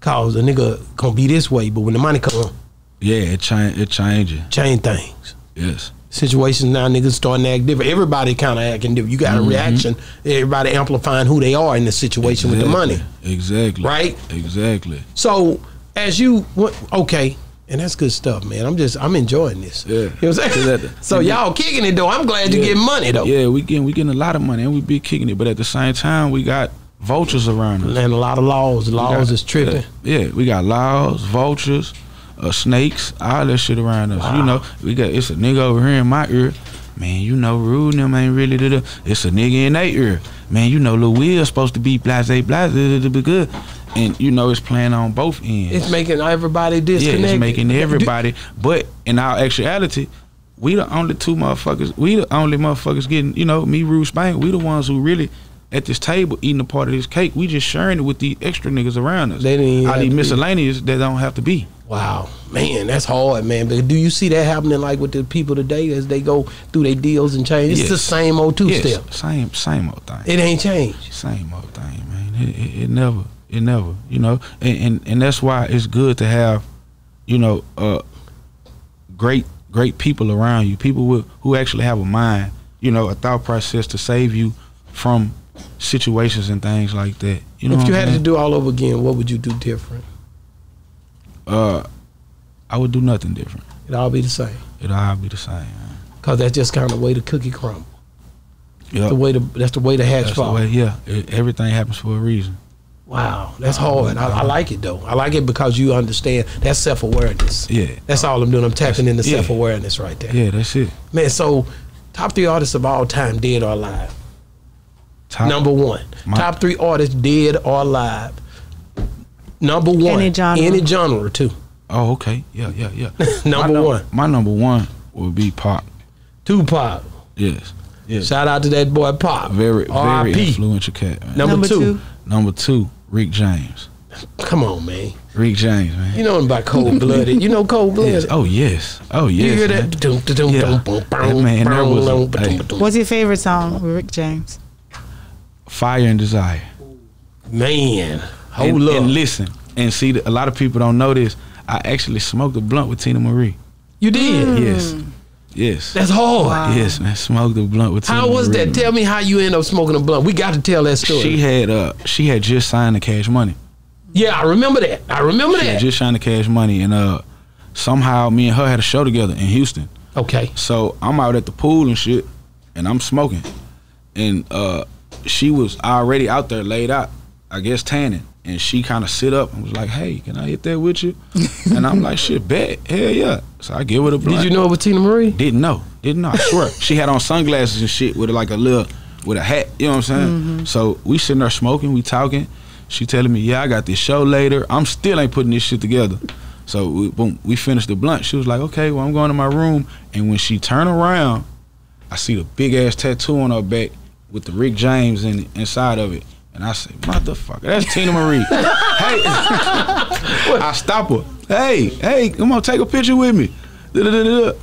Cause a nigga gonna be this way, but when the money come, yeah. It change. It changing. change things. Yes. Situations now, niggas starting to act different. Everybody kind of acting different. You got a mm-hmm. reaction. Everybody amplifying who they are in the situation with the money. Exactly. Right? Exactly. So as you went, okay, and that's good stuff, man. I'm just I'm enjoying this. Yeah. You know what I'm saying? So y'all kicking it though. I'm glad you Yeah. getting money though. Yeah, we getting we getting a lot of money and we be kicking it, but at the same time we got vultures around us. And a lot of laws. Laws got- is tripping. Yeah, yeah, we got laws, vultures, uh, snakes, all that shit around us. You know, we got it's a nigga over here in my ear. Man, you know, rude them ain't really the. the- It's a nigga in their ear. Man, you know, Lil Wil supposed to be blase blase to be good, and you know it's playing on both ends. It's making everybody yeah, disconnected. it's making everybody. But in our actuality, we the only two motherfuckers. We the only motherfuckers getting. You know, me, Rude Spain. We the ones who really at this table eating a part of this cake. We just sharing it with the extra niggas around us. They didn't even all these miscellaneous that don't have to be. Wow, man, that's hard, man. But do you see that happening like with the people today as they go through their deals and change? It's Yes. the same old two Yes, step. same same old thing. It ain't changed. same old thing, man. It, it, it never, it never, you know, and, and and that's why it's good to have, you know, uh, great great people around you, people with, who actually have a mind, you know, a thought process to save you from situations and things like that. You know, if you had to do all over again, what would you do different? uh, I would do nothing different. It'd all be the same. It'll all be the same. Man. Cause that's just kind of the way the cookie crumble. Yep. The way the that's the way the hatch That's the fall. yeah, it, everything happens for a reason. Wow, that's hard. I, I like it though. I like it because you understand that's self awareness. Yeah, That's all I'm doing. I'm tapping into yeah. self awareness right there. yeah, that's it. Man, so top three artists of all time, dead or alive. Top, Number one. My- Top three artists, dead or alive. Number one. Any genre. Any genre too. Oh, okay. Yeah, yeah, yeah. Number my one. My number one would be Pop. Tupac. Yes. Yes. Shout out to that boy Pop. Very, very R.I.P. influential cat, man. Number, Number two. two. Number two, Rick James. Come on, man. Rick James, man. You know him about cold blooded. You know cold blooded. Yes. Oh yes. Oh yes. you hear that? Yeah. That man, that was hey. bum, bum. What's your favorite song with Rick James? Fire and desire. Man, hold and, up. and listen and see. A lot of people don't know this. I actually smoked a blunt with Teena Marie. you did. Yes. Yes. That's hard. Wow. Yes, man. Smoked a blunt with Tina How was Marie, that? man. Tell me how you end up smoking a blunt. We got to tell that story. She had uh she had just signed the cash money. yeah, I remember that. I remember that. She had that. just signed the cash money and uh somehow me and her had a show together in Houston. okay. So I'm out at the pool and shit, and I'm smoking, and uh, she was already out there laid out, I guess tanning, and she kind of sit up and was like, "Hey, can I hit that with you?" and I'm like, "Shit, bet, hell yeah." So I give her the blunt. Did you know it was Teena Marie? Didn't know, didn't know. I swear, she had on sunglasses and shit with like a little with a hat. You know what I'm saying? Mm-hmm. So we sitting there smoking, we talking. She telling me, "Yeah, I got this show later. I'm still ain't putting this shit together." So we, boom, we finished the blunt. She was like, "Okay, well I'm going to my room." And when she turned around, I see the big ass tattoo on her back with the Rick James in inside of it. And I said, "Motherfucker, that's Teena Marie." hey, I stop her. Hey, hey, come on, take a picture with me. Da-da-da-da.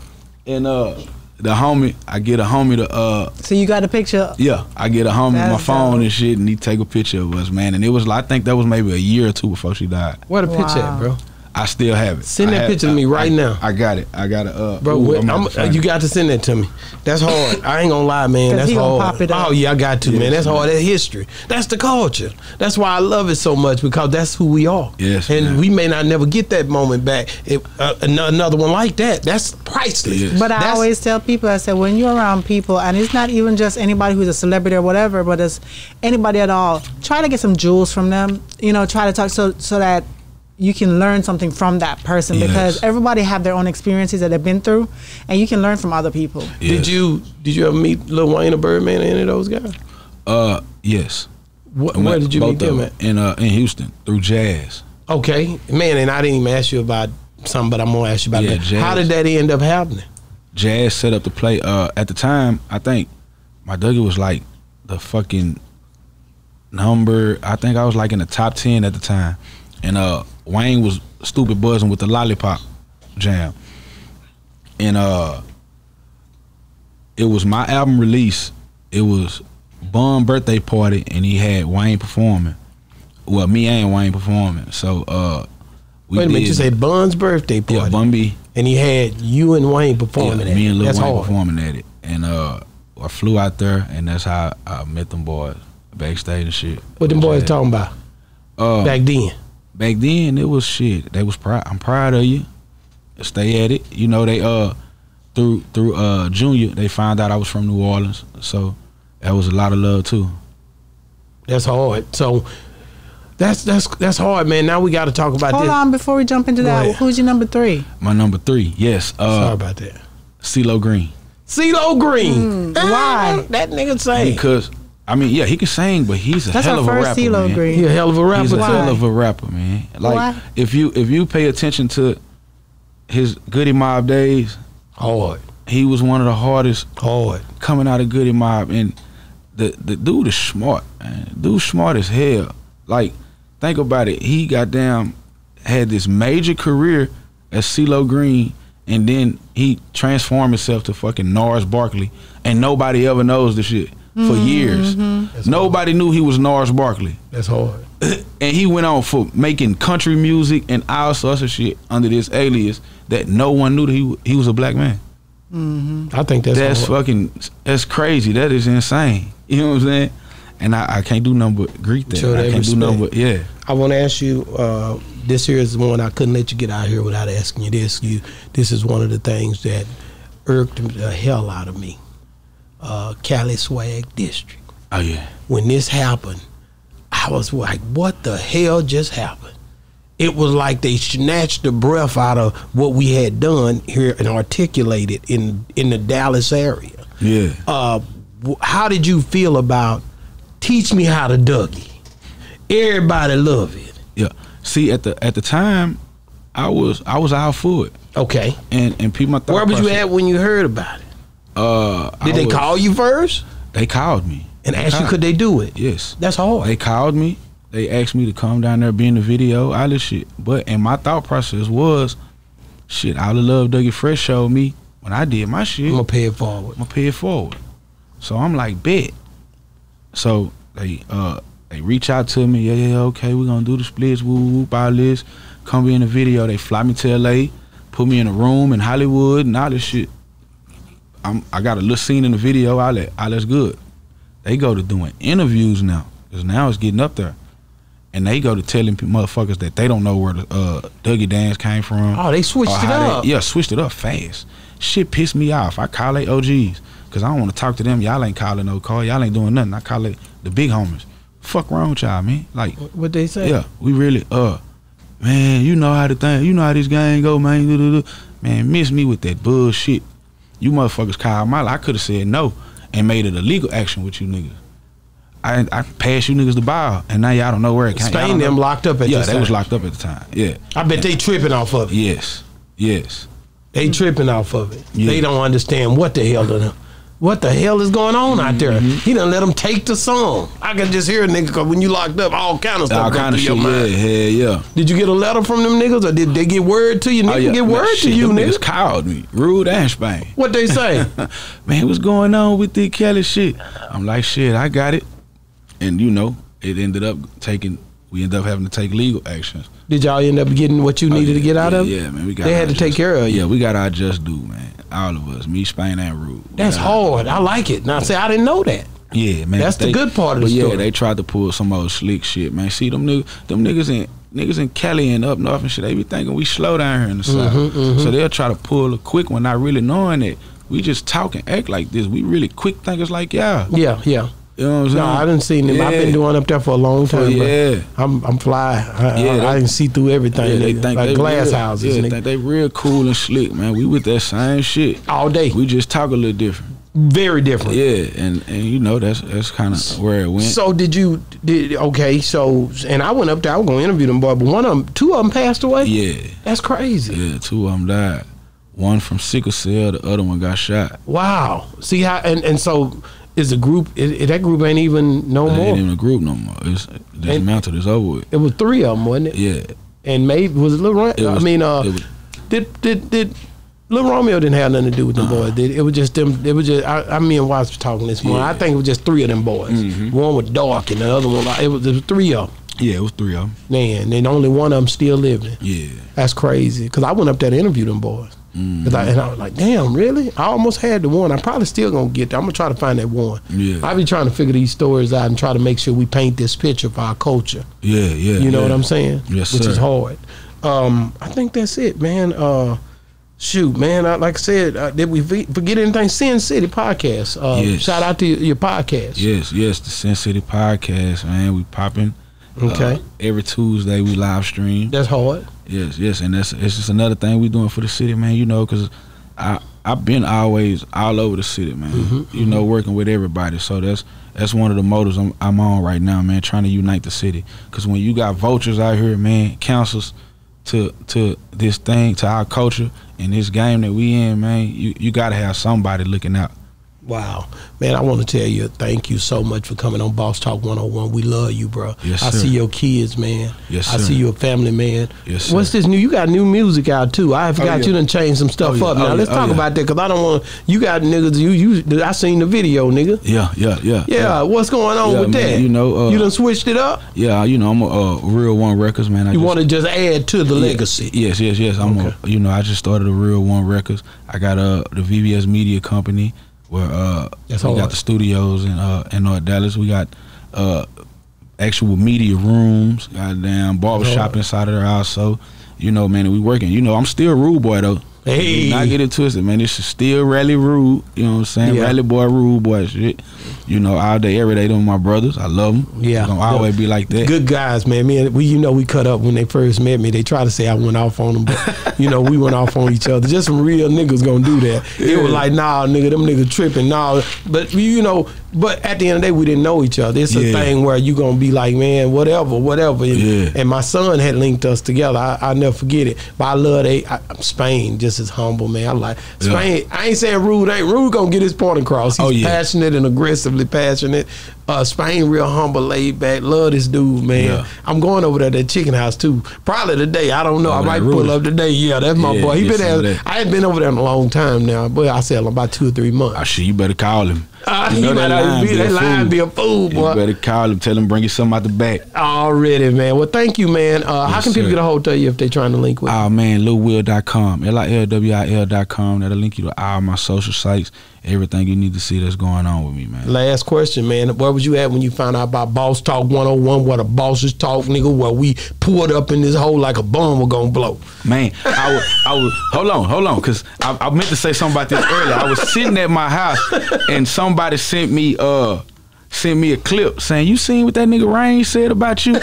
And uh, the homie, I get a homie to uh, So you got a picture. yeah, I get a homie my phone dope. and shit, and he take a picture of us, man. And it was, like I think that was maybe a year or two before she died. Where the picture Wow. at, bro? I still have it. Send that have- picture to me right I- now. I got it. I got it. Uh, Bro, ooh, I'm I'm, about to you got to send that to me. That's hard. I ain't gonna lie, man. 'Cause That's he hard. pop it up. Oh yeah, I got to, man. That's man. hard. That's history. That's the culture. That's why I love it so much because that's who we are. Yes, and man. we may not never get that moment back. If, uh, another one like that, that's priceless. Yes. But I That's- always tell people, I said, when you're around people, and it's not even just anybody who's a celebrity or whatever, but it's anybody at all, try to get some jewels from them. You know, try to talk so so that you can learn something from that person Yes. because everybody have their own experiences that they've been through, and you can learn from other people. Did you did you ever meet Lil Wayne or Birdman or any of those guys? Uh, yes. What, where did you meet them at? In uh, in Houston through Jazz. Okay, man, and I didn't even ask you about something, but I'm gonna ask you about Yeah, that. jazz. How did that end up happening? Jazz set up the play. Uh, at the time, I think my Dougie was like the fucking number. I think I was like in the top ten at the time, and uh, Wayne was stupid buzzing with the lollipop jam, and uh, it was my album release. It was Bun birthday party, and he had Wayne performing. Well, me and Wayne performing. So uh, we Wait a minute, did- you said Bun's birthday party, yeah, Bun B. and he had you and Wayne performing Yeah, at me and Lil That's Wayne hard. performing at it, and uh, I flew out there, and that's how I met them boys backstage and shit. What them boys talking about Uh, back then? Back then, it was shit. They was proud. I'm proud of you. Stay at it. You know they uh through through uh Junior, they found out I was from New Orleans, so that was a lot of love too. That's hard. So that's that's that's hard, man. Now we got to talk about Hold this. on, before we jump into that, who's your number three? My number three, yes, Sorry uh, about that. CeeLo Green, CeeLo Green. Mm, why? That nigga say because I mean, yeah, he can sing, but he's a That's hell of a rapper, CeeLo man. Green. he a hell of a rapper. He's a. Why? hell of a rapper, man. Like Why? if you if you pay attention to his Goodie Mob days, Hard, he was one of the hardest hard. coming out of Goodie Mob, and the the dude is smart, man. Dude smart as hell. Like think about it, he got down had this major career as CeeLo Green, and then he transformed himself to fucking Gnarls Barkley, and nobody ever knows the shit for years. Nobody knew he was Gnarls Barkley That's hard. and he went on for making country music and all sorts of shit under this alias that no one knew that he he was a black man. I think that's, That's, hard. fucking that's crazy. That is insane. You know what I'm saying? And I, I can't do nothing but greet that. Show I can't do nothing but yeah. I want to ask you. Uh, this here is the one I couldn't let you get out here without asking you this. You, this is one of the things that irked the hell out of me. Uh, Cali Swag District. Oh yeah. When this happened, I was like, "What the hell just happened?" It was like they snatched the breath out of what we had done here and articulated in in the Dallas area. Yeah. uh, how did you feel about teach me how to Dougie? Everybody loved it. Yeah. See at the at the time I was I was out for it. Okay. And and people my Where was you at when you heard about it? Uh, I Did they was- call you first They called me and They ask you could they do it? Yes. That's hard. They called me. They asked me to come down there, be in the video, all this shit. But and my thought process was, shit, all the love Dougie Fresh showed me when I did my shit. I'm gonna pay it forward. I'm gonna pay it forward. So I'm like, bet. So they uh they reach out to me, yeah, yeah, okay, we're gonna do the splits, woo whoop, all this. Come be in the video. They fly me to LA, put me in a room in Hollywood and all this shit. I'm I got a little scene in the video, all that, all that's good. They go to doing interviews now, cause now it's getting up there. And they go to telling motherfuckers that they don't know where the uh, Dougie Dance came from. Oh, they switched it how they- up. yeah, switched it up fast. Shit pissed me off. I call they OGs because I don't want to talk to them. Y'all ain't calling no call. Y'all ain't doing nothing. I call it the big homies. Fuck wrong with y'all, man. Like, What they say? yeah, we really, uh, man, you know how the thing, you know how this game go, man. Man, miss me with that bullshit. You motherfuckers called my. I could have said no and made it a legal action with you niggas. I I passed you niggas the ball, and now y'all don't know where it came. Spain them know. locked up at yeah, they time. was locked up at the time. Yeah, I bet they tripping off of it. yes, yes. They tripping off of it. Yeah. They don't understand what the hell the what the hell is going on out there. Mm-hmm. He done let them take the song. I can just hear a nigga cause when you locked up, all kind of stuff All kind of shit. Yeah, hell yeah. Did you get a letter from them niggas or did they get word to you? Nigga Oh, yeah. get word to you, nigga. niggas called me, rude and Spain. What they say? man, what's going on with the Cali shit? I'm like, shit, I got it. And you know, it ended up taking. We ended up having to take legal actions. did y'all end up getting what you needed Oh, to get out yeah, of it? Yeah, man, we got. They had to take care of you. Yeah, we got our just due, man. All of us, me, Spain, and Rude. That's got hard. I like it. Now, say I didn't know that. Yeah, man. That's the good part of the yeah, story. they tried to pull some old slick shit, man. See them niggas, them niggas in niggas in Cali and up north and shit. They be thinking we slow down here in the south, Mm-hmm, so they'll try to pull a quick one, not really knowing it. we just talk and act like this. We really quick thinkers like y'all. Yeah, yeah. You know what I'm saying? No, I didn't see them. I've been doing up there for a long time. yeah. I'm I'm fly. I, Yeah, I, they- I can see through everything. Yeah, they think like they glass real, houses, Yeah, think they real cool and slick, man. We with that same shit. all day. We just talk a little different. Very different. Yeah, and and you know that's that's kind of where it went. So did you? Did okay? So and I went up there. I was gonna interview them, boy, but one of them, two of them passed away. yeah, That's crazy. yeah. Two of them died. One from sickle cell. The other one got shot. Wow. See how and and so is a group? It, it- that group ain't even no It more. ain't even a group no more. It's dismantled. It's over with. it was three of them, wasn't it? Yeah. And maybe was it Lil Ron- I mean, uh, was- did did did Lil Romeo didn't have nothing to do with them boys? Did it? was just them? It was just I, I mean, and Watts was talking this morning. Yeah. I think it was just three of them boys. One was dark, and the other one it was, it was three of them. Yeah, it was three of them. Man, and only one of them still living. Yeah. That's crazy. Cause I went up there to interview them boys. 'Cause I, and I was like, damn, really? I almost had the one. I'm probably still gonna get there. I'm gonna try to find that one. Yeah. I be trying to figure these stories out and try to make sure we paint this picture for our culture. Yeah, yeah. You know yeah. what I'm saying? Yes, Which is hard. Um, I think that's it, man. Uh, shoot, man. I, like I said, uh, did we forget anything? Sin City podcast. Uh, Yes. Shout out to your, your podcast. Yes, yes. The Sin City podcast, man. We popping. Okay. Uh, every Tuesday we live stream. That's hard. Yes, yes, and that's it's just another thing we doing for the city, man. You know, because I I've been always all over the city, man. Mm-hmm, you know, working with everybody. So that's that's one of the motives I'm, I'm on right now, man. Trying to unite the city. Because when you got vultures out here, man, councils to to this thing, to our culture and this game that we in, man, you you got to have somebody looking out. Wow. Man, I want to tell you, thank you so much for coming on Boss Talk 101. We love you, bro. Yes, sir. I see your kids, man. Yes, sir. I see you a family man. Yes, sir. What's this new? You got new music out too. I forgot yeah. you done change some stuff Oh, yeah. up. Now Oh, let's. Oh, talk yeah. about that because I don't want. You got niggas. You you. I seen the video, nigga. Yeah, yeah, yeah. Yeah, what's going on Yeah, with man, that? you know, uh, you done switched it up. Yeah, you know, I'm a uh, real one records, man. I You want to just add to the legacy. Yes, yes, yes. I'm Okay. a, you know, I just started a Real One Records. I got uh the VBS Media Company where uh That's we hard. got the studios in uh in North Dallas. We got uh actual media rooms, goddamn barbershop inside of there also. You know, man, we working. You know, I'm still rude boy though. Hey. Not get it twisted, man. This is still rally rude. You know what I'm saying? Yeah. Rally boy, rude boy shit. You know, all day, every day, them my brothers. I love them. Yeah. Gonna always be like that. Good guys, man. Me and we, you know, we cut up when they first met me. They try to say I went off on them, but you know, we went off on each other. Just some real niggas gonna do that. It was like, nah, nigga, them niggas tripping, nah. But you know, But at the end of the day, we didn't know each other. It's a Yeah. thing where you gonna be like, man, whatever, whatever. And, Yeah. and my son had linked us together. I, I never forget it. But I love they I, Spain. Just as humble, man. I like Yeah. Spain. I ain't saying rude. Ain't rude gonna get his point across. He's Oh, yeah. passionate and aggressively passionate. Uh, Spain, real humble, laid back. Love this dude, man. Yeah. I'm going over there to that chicken house too. Probably today. I don't know. I might pull up today. Yeah, that's my Yeah, boy. He been there. I hadn't been over there in a long time now, but I said about two or three months. Oh shit, you better call him. Uh, You know might not be, a that line fool. be a fool, You boy. better call him. Tell him bring you something out the back. Already, man. Well, thank you, man. Uh, how Yes, can people sir. get a hold of you if they're trying to link with you? Oh man, lilwil.com. L-I-L-W-I-L.com. That'll link you to all my social sites. Everything you need to see that's going on with me, man. Last question, man. Where was you at when you found out about Boss Talk 101, where the bosses talk, nigga, where we pulled up in this hole like a bomb was gonna blow? Man, I was, I was, hold on, hold on, because I, I meant to say something about this earlier. I was sitting at my house and somebody sent me, uh, sent me a clip saying, you seen what that nigga Rain said about you?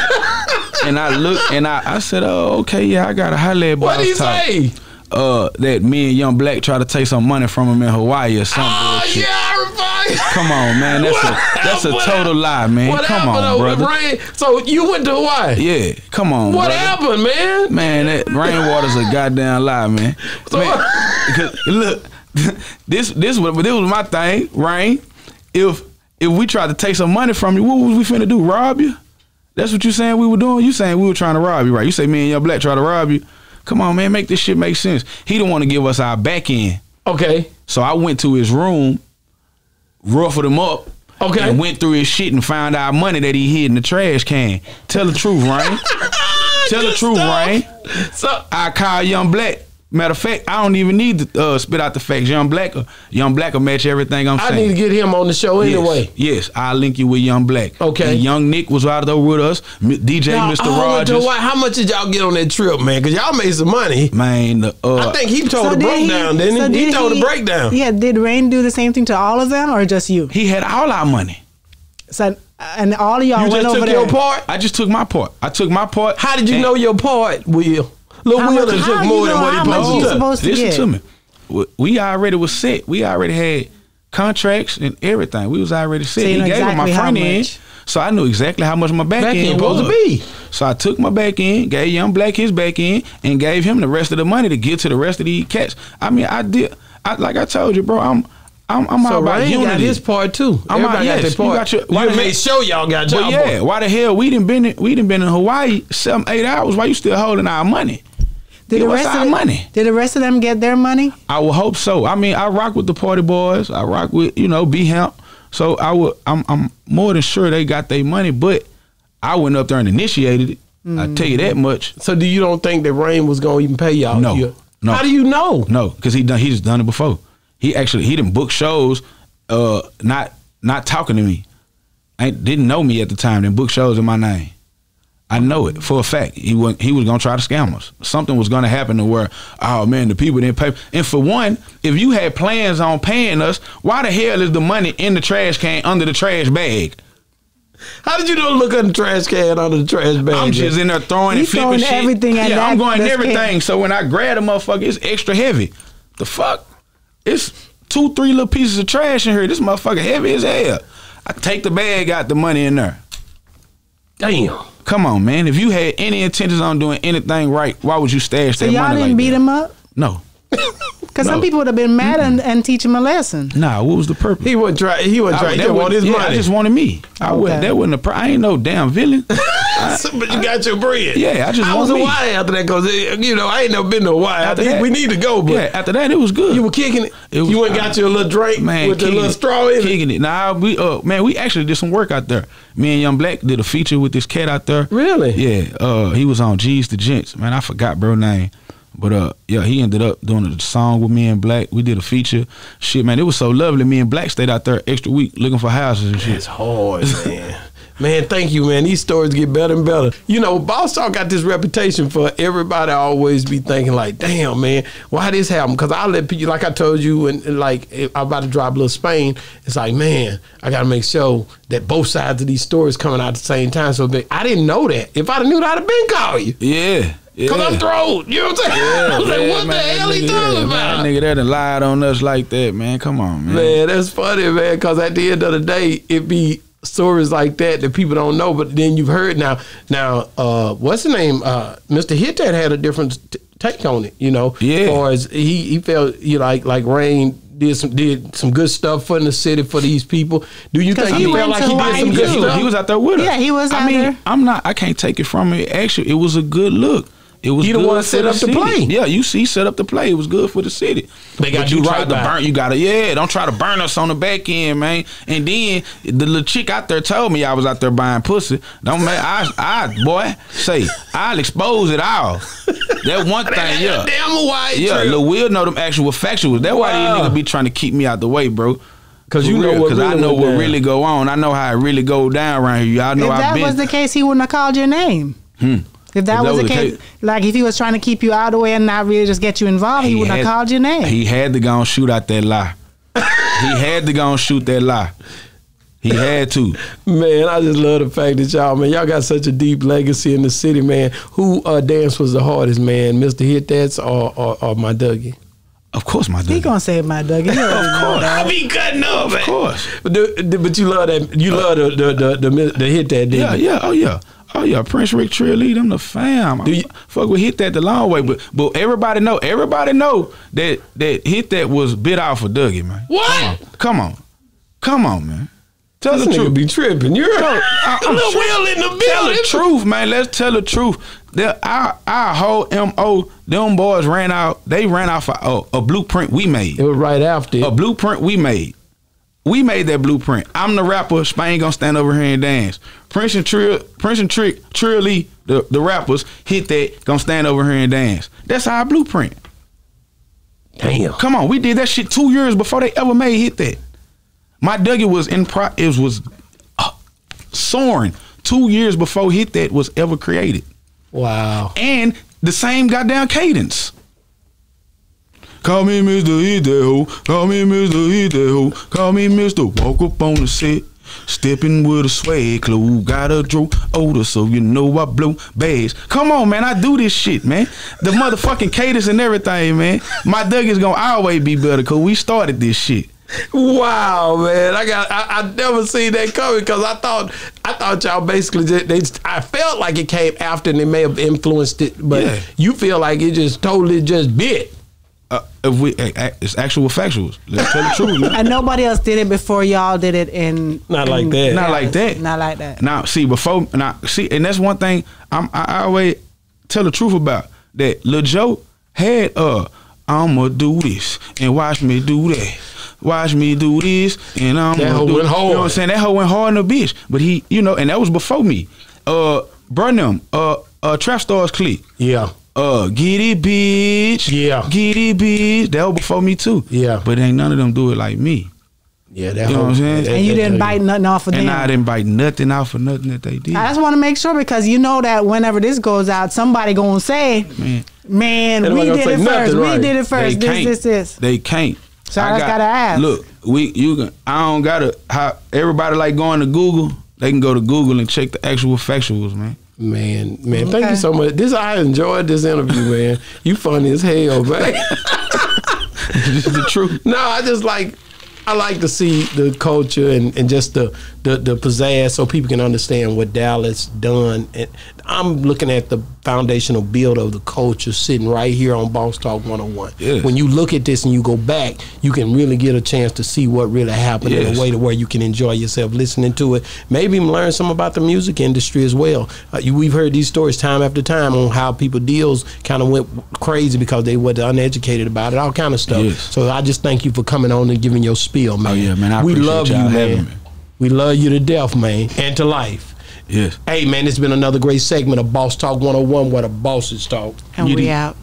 and I looked and I, I said, oh, okay, yeah, I got to holler at What Boss did he Talk. say? Uh, that me and Young Black tried to take some money from him in Hawaii or something. Oh, yeah, I remember. Come on, man. That's What a that's a total lie, man. What Come happened on, brother. Rain? So you went to Hawaii? Yeah, come on. What brother. happened, man? Man, that rainwater's a goddamn lie, man. So- man look, this this was this was my thing, Rain. If if we tried to take some money from you, what was we finna do? Rob you? That's what you saying we were doing? You saying we were trying to rob you, right? You say me and your black try to rob you. Come on, man, make this shit make sense. He don't want to give us our back end. Okay. So I went to his room, ruffled him up, Okay. and went through his shit and found out money that he hid in the trash can. Tell the truth, Rain. Tell the truth. Rain. So I call Young Black. Matter of fact, I don't even need to uh, spit out the facts. Young Black, uh, Young Black will match everything I'm I saying. I need to get him on the show anyway. Yes, I'll link you with Young Black. Okay. And Young Nick was out there with us. M- DJ Now, Mr. I Rogers. Hawaii. How much did y'all get on that trip, man? Because y'all made some money. Man, uh, I think he told So the breakdown, didn't so he? He did told the breakdown. Yeah, did Rain do the same thing to all of them or just you? he had all our money. So and all of y'all You went just over took your part. I just took my part. I took my part. How did you and- know your part, Will? Lil How Will much- how took more than what he how supposed to. do. supposed to Listen get? to me. We- We already was set. We already had contracts and everything. We was already set. So he gave him my front end, so I knew exactly how much my back, Back end end was. supposed to be. So I took my back end, gave Young Black his back end, and gave him the rest of the money to get to the rest of these cats. I mean, I did. I, like I told you, bro. I'm. I'm, I'm So all about Rain unity. got his part too. I'm Everybody out- got yes, their you part. got your- You why the made sure y'all got your But yeah, part. why the hell we didn't been in, we didn't been in Hawaii seven eight hours? Why you still holding our money? Did Give the us rest our of money. Did the rest of them get their money? I would hope so. I mean, I rock with the party boys. I rock with you know B Hemp. So I would. I'm I'm more than sure they got their money, but I went up there and initiated it. I tell you that much. So do you don't think that Rain was gonna even pay y'all? No. You- No. How do you know? No, because he done he just done it before. He actually he didn't book shows, uh, not not talking to me. I didn't know me at the time. Then book shows in my name. I know it for a fact. He was he was gonna try to scam us. Something was gonna happen to where, oh man, the people didn't pay. And for one, if you had plans on paying us, why the hell is the money in the trash can under the trash bag? How did you know to look at the trash can under the trash bag? I'm just in there throwing You and flipping throwing shit. everything at yeah, that- I'm going that's everything. So when I grab the motherfucker, it's extra heavy. The fuck? It's two, three little pieces of trash in here. This motherfucker heavy as hell. I take the bag out, the money in there. Damn. Come on, man. If you had any intentions on doing anything right, why would you stash So that y'all money didn't like beat that? him up? No. Because some people would have been mad and, and teach him a lesson. Nah, what was the purpose? He wasn't try. He wasn't I- try. He that just want wasn't- his yeah, money. I just wanted me. I would, Okay. that wasn't a. Pr- I ain't no damn villain. but you got your bread. Yeah, I just I was want in me. Hawaii after that because you know I ain't never been no Hawaii. I After think that- we need to go, but yeah, after that it was good. you were kicking it. It was- you went and got your little drink man, with the little it, straw in it. kicking it. Nah, we uh man, we actually did some work out there. Me and Young Black did a feature with this cat out there. Really? Yeah. Uh, he was on G's the Gents. Man, I forgot bro name. But uh, yeah, he ended up doing a song with me and Black. We did a feature. Shit, man, it was so lovely. Me and Black stayed out there extra week looking for houses and shit. It's hard, man. man, thank you, man. These stories get better and better. You know, Boss Talk got this reputation for everybody always be thinking like, damn, man, why this happen? Because I let people, like I told you, and, like I'm about to drop a little Spain. It's like, man, I got to make sure that both sides of these stories coming out at the same time. So I didn't know that. If I'd have knew that, I'd have been called you. Yeah. Cause I'm Yeah. thrown. You know what I'm saying? I was like, Yeah, what the man, hell that he nigga- talking yeah, about? Man, that nigga that done lied on us like that, man. Come on, man. Man, that's funny, man. Because at the end of the day, it be stories like that that people don't know. But then you've heard now. Now, uh, what's the name? Uh, Mr. Hit that had a different t- take on it. You know, Yeah. As far as he he felt you know, like like Rain did some did some good stuff for the city for these people. Do you think he he felt like he did some he, good too. was, stuff? he was out there with us. Yeah, he was I out mean, there. I'm not. I can't take it from him. Actually, it was a good look. It was He the good one for set up the city. play. Yeah, you see, set up the play. It was good for the city. They gotta But you right tried to burn. You gotta yeah. Don't try to burn us on the back end, man. And then the little chick out there told me I was out there buying pussy. Don't make I I boy say I'll expose it all. That one thing, yeah. Damn white. Yeah, trip. Lil Wil know them actual factuals. That's why Wow. these niggas be trying to keep me out the way, bro. Cause you know real, what Cause I know what down. really go on. I know how it really go down around here. Y'all know if I've that been. was the case, he wouldn't have called your name. Hmm. If that, was, the case, like if he was trying to keep you out of the way and not really just get you involved, he, wouldn't had- have called your name. He had to go and shoot out that lie. he had to go and shoot that lie. He had to. Man, I just love the fact that y'all, man, y'all got such a deep legacy in the city, man. Who uh, dance was the hardest, man? Mr. Hit That's or, or, or my Dougie? Of course, my Dougie. he dude. gonna say my Dougie. He already know that. be cutting up, man. Of course. But, the- but you love that. You love the the the, the, the, the hit that, didn't Yeah, you? yeah, oh yeah. Oh yeah, Prince Rick Trill Lee, them the fam. Do you- fuck we hit that the long way, but but everybody know, everybody know that that hit that was bit off for Dougie, man. What? Come on. Come on, man. Tell This the truth. be tripping. You're I- I'm Lil sure- Will in the Tell the truth, man. Let's tell the truth. The, our, our whole MO, them boys ran out, they ran off a, a, a blueprint we made. It was right after. A blueprint we made. We made that blueprint. I'm the rapper. Spain gonna stand over here and dance. Prince and Trill, Prince and Trick, Trill Lee, the, the rappers hit that. Gonna stand over here and dance. That's our blueprint. Damn. Come on, we did that shit two years before they ever made hit that. My Dougie was in pro. It was uh, soaring two years before hit that was ever created, Wow. and the same goddamn cadence. Call me Mr. Hit That Ho. Call me Mr. Hit That Ho. Call me Mr. Walk up on the set. Stepping with a swag clothes, got a draw odor, so you know I blow bags. Come on, man, I do this shit, man. The motherfucking cadence and everything, man. My Dougie's gonna always be better, cause we started this shit. Wow, man! I got I, I never seen that coming because I thought I thought y'all basically just, they I felt like it came after and it may have influenced it, but Yeah. you feel like it just totally just bit. Uh, if we, it's actual factuals. Let's tell the truth, man. And nobody else did it before y'all did it in Not like that. Not like that. Not like that. Now, see, before now, see, and that's one thing I'm, I, I always tell the truth about that. Lil Joe had uh, I'ma do this and watch me do that. Watch me do this and I'm That hoe do, went You know what I'm saying? That hoe went hard in the bitch. But he, you know, and that was before me. Uh, Burnham, uh, uh, Trap Stars clique. Yeah, Uh, get it, bitch. Yeah. Giddy it, bitch. That was before me too. Yeah. But ain't none of them do it like me. yeah. That You know what I'm saying? that- and you didn't bite nothing off of And them. I didn't bite nothing out for nothing that they did. I just want to make sure because you know that whenever this goes out, somebody gonna say, Man. "Man, we did gonna it say first. nothing, We did it first. They This, can't. this, this." They can't. So I just gotta ask. Look, we you can. I don't gotta. How everybody like going to Google? They can go to Google and check the actual factuals, man. Man, man, thank you so much. This I enjoyed this interview, man. You funny as hell, man. this is the truth. No, I just like I like to see the culture and, and just the, the the pizzazz so people can understand what Dallas done. And I'm looking at the foundational build of the culture sitting right here on Boss Talk 101. Yes. When you look at this and you go back, you can really get a chance to see what really happened in a way to where you can enjoy yourself listening to it. Maybe even learn some about the music industry as well. Uh, you, we've heard these stories time after time on how people deals kind of went crazy because they were uneducated about it, all kind of stuff. Yes. So I just thank you for coming on and giving your spiel, man. Oh, yeah, man, I we love you, man. me. We love you to death, man, and to life. Yes. Hey, man, it's been another great segment of Boss Talk 101 where the bosses talk. And Yitty. we out.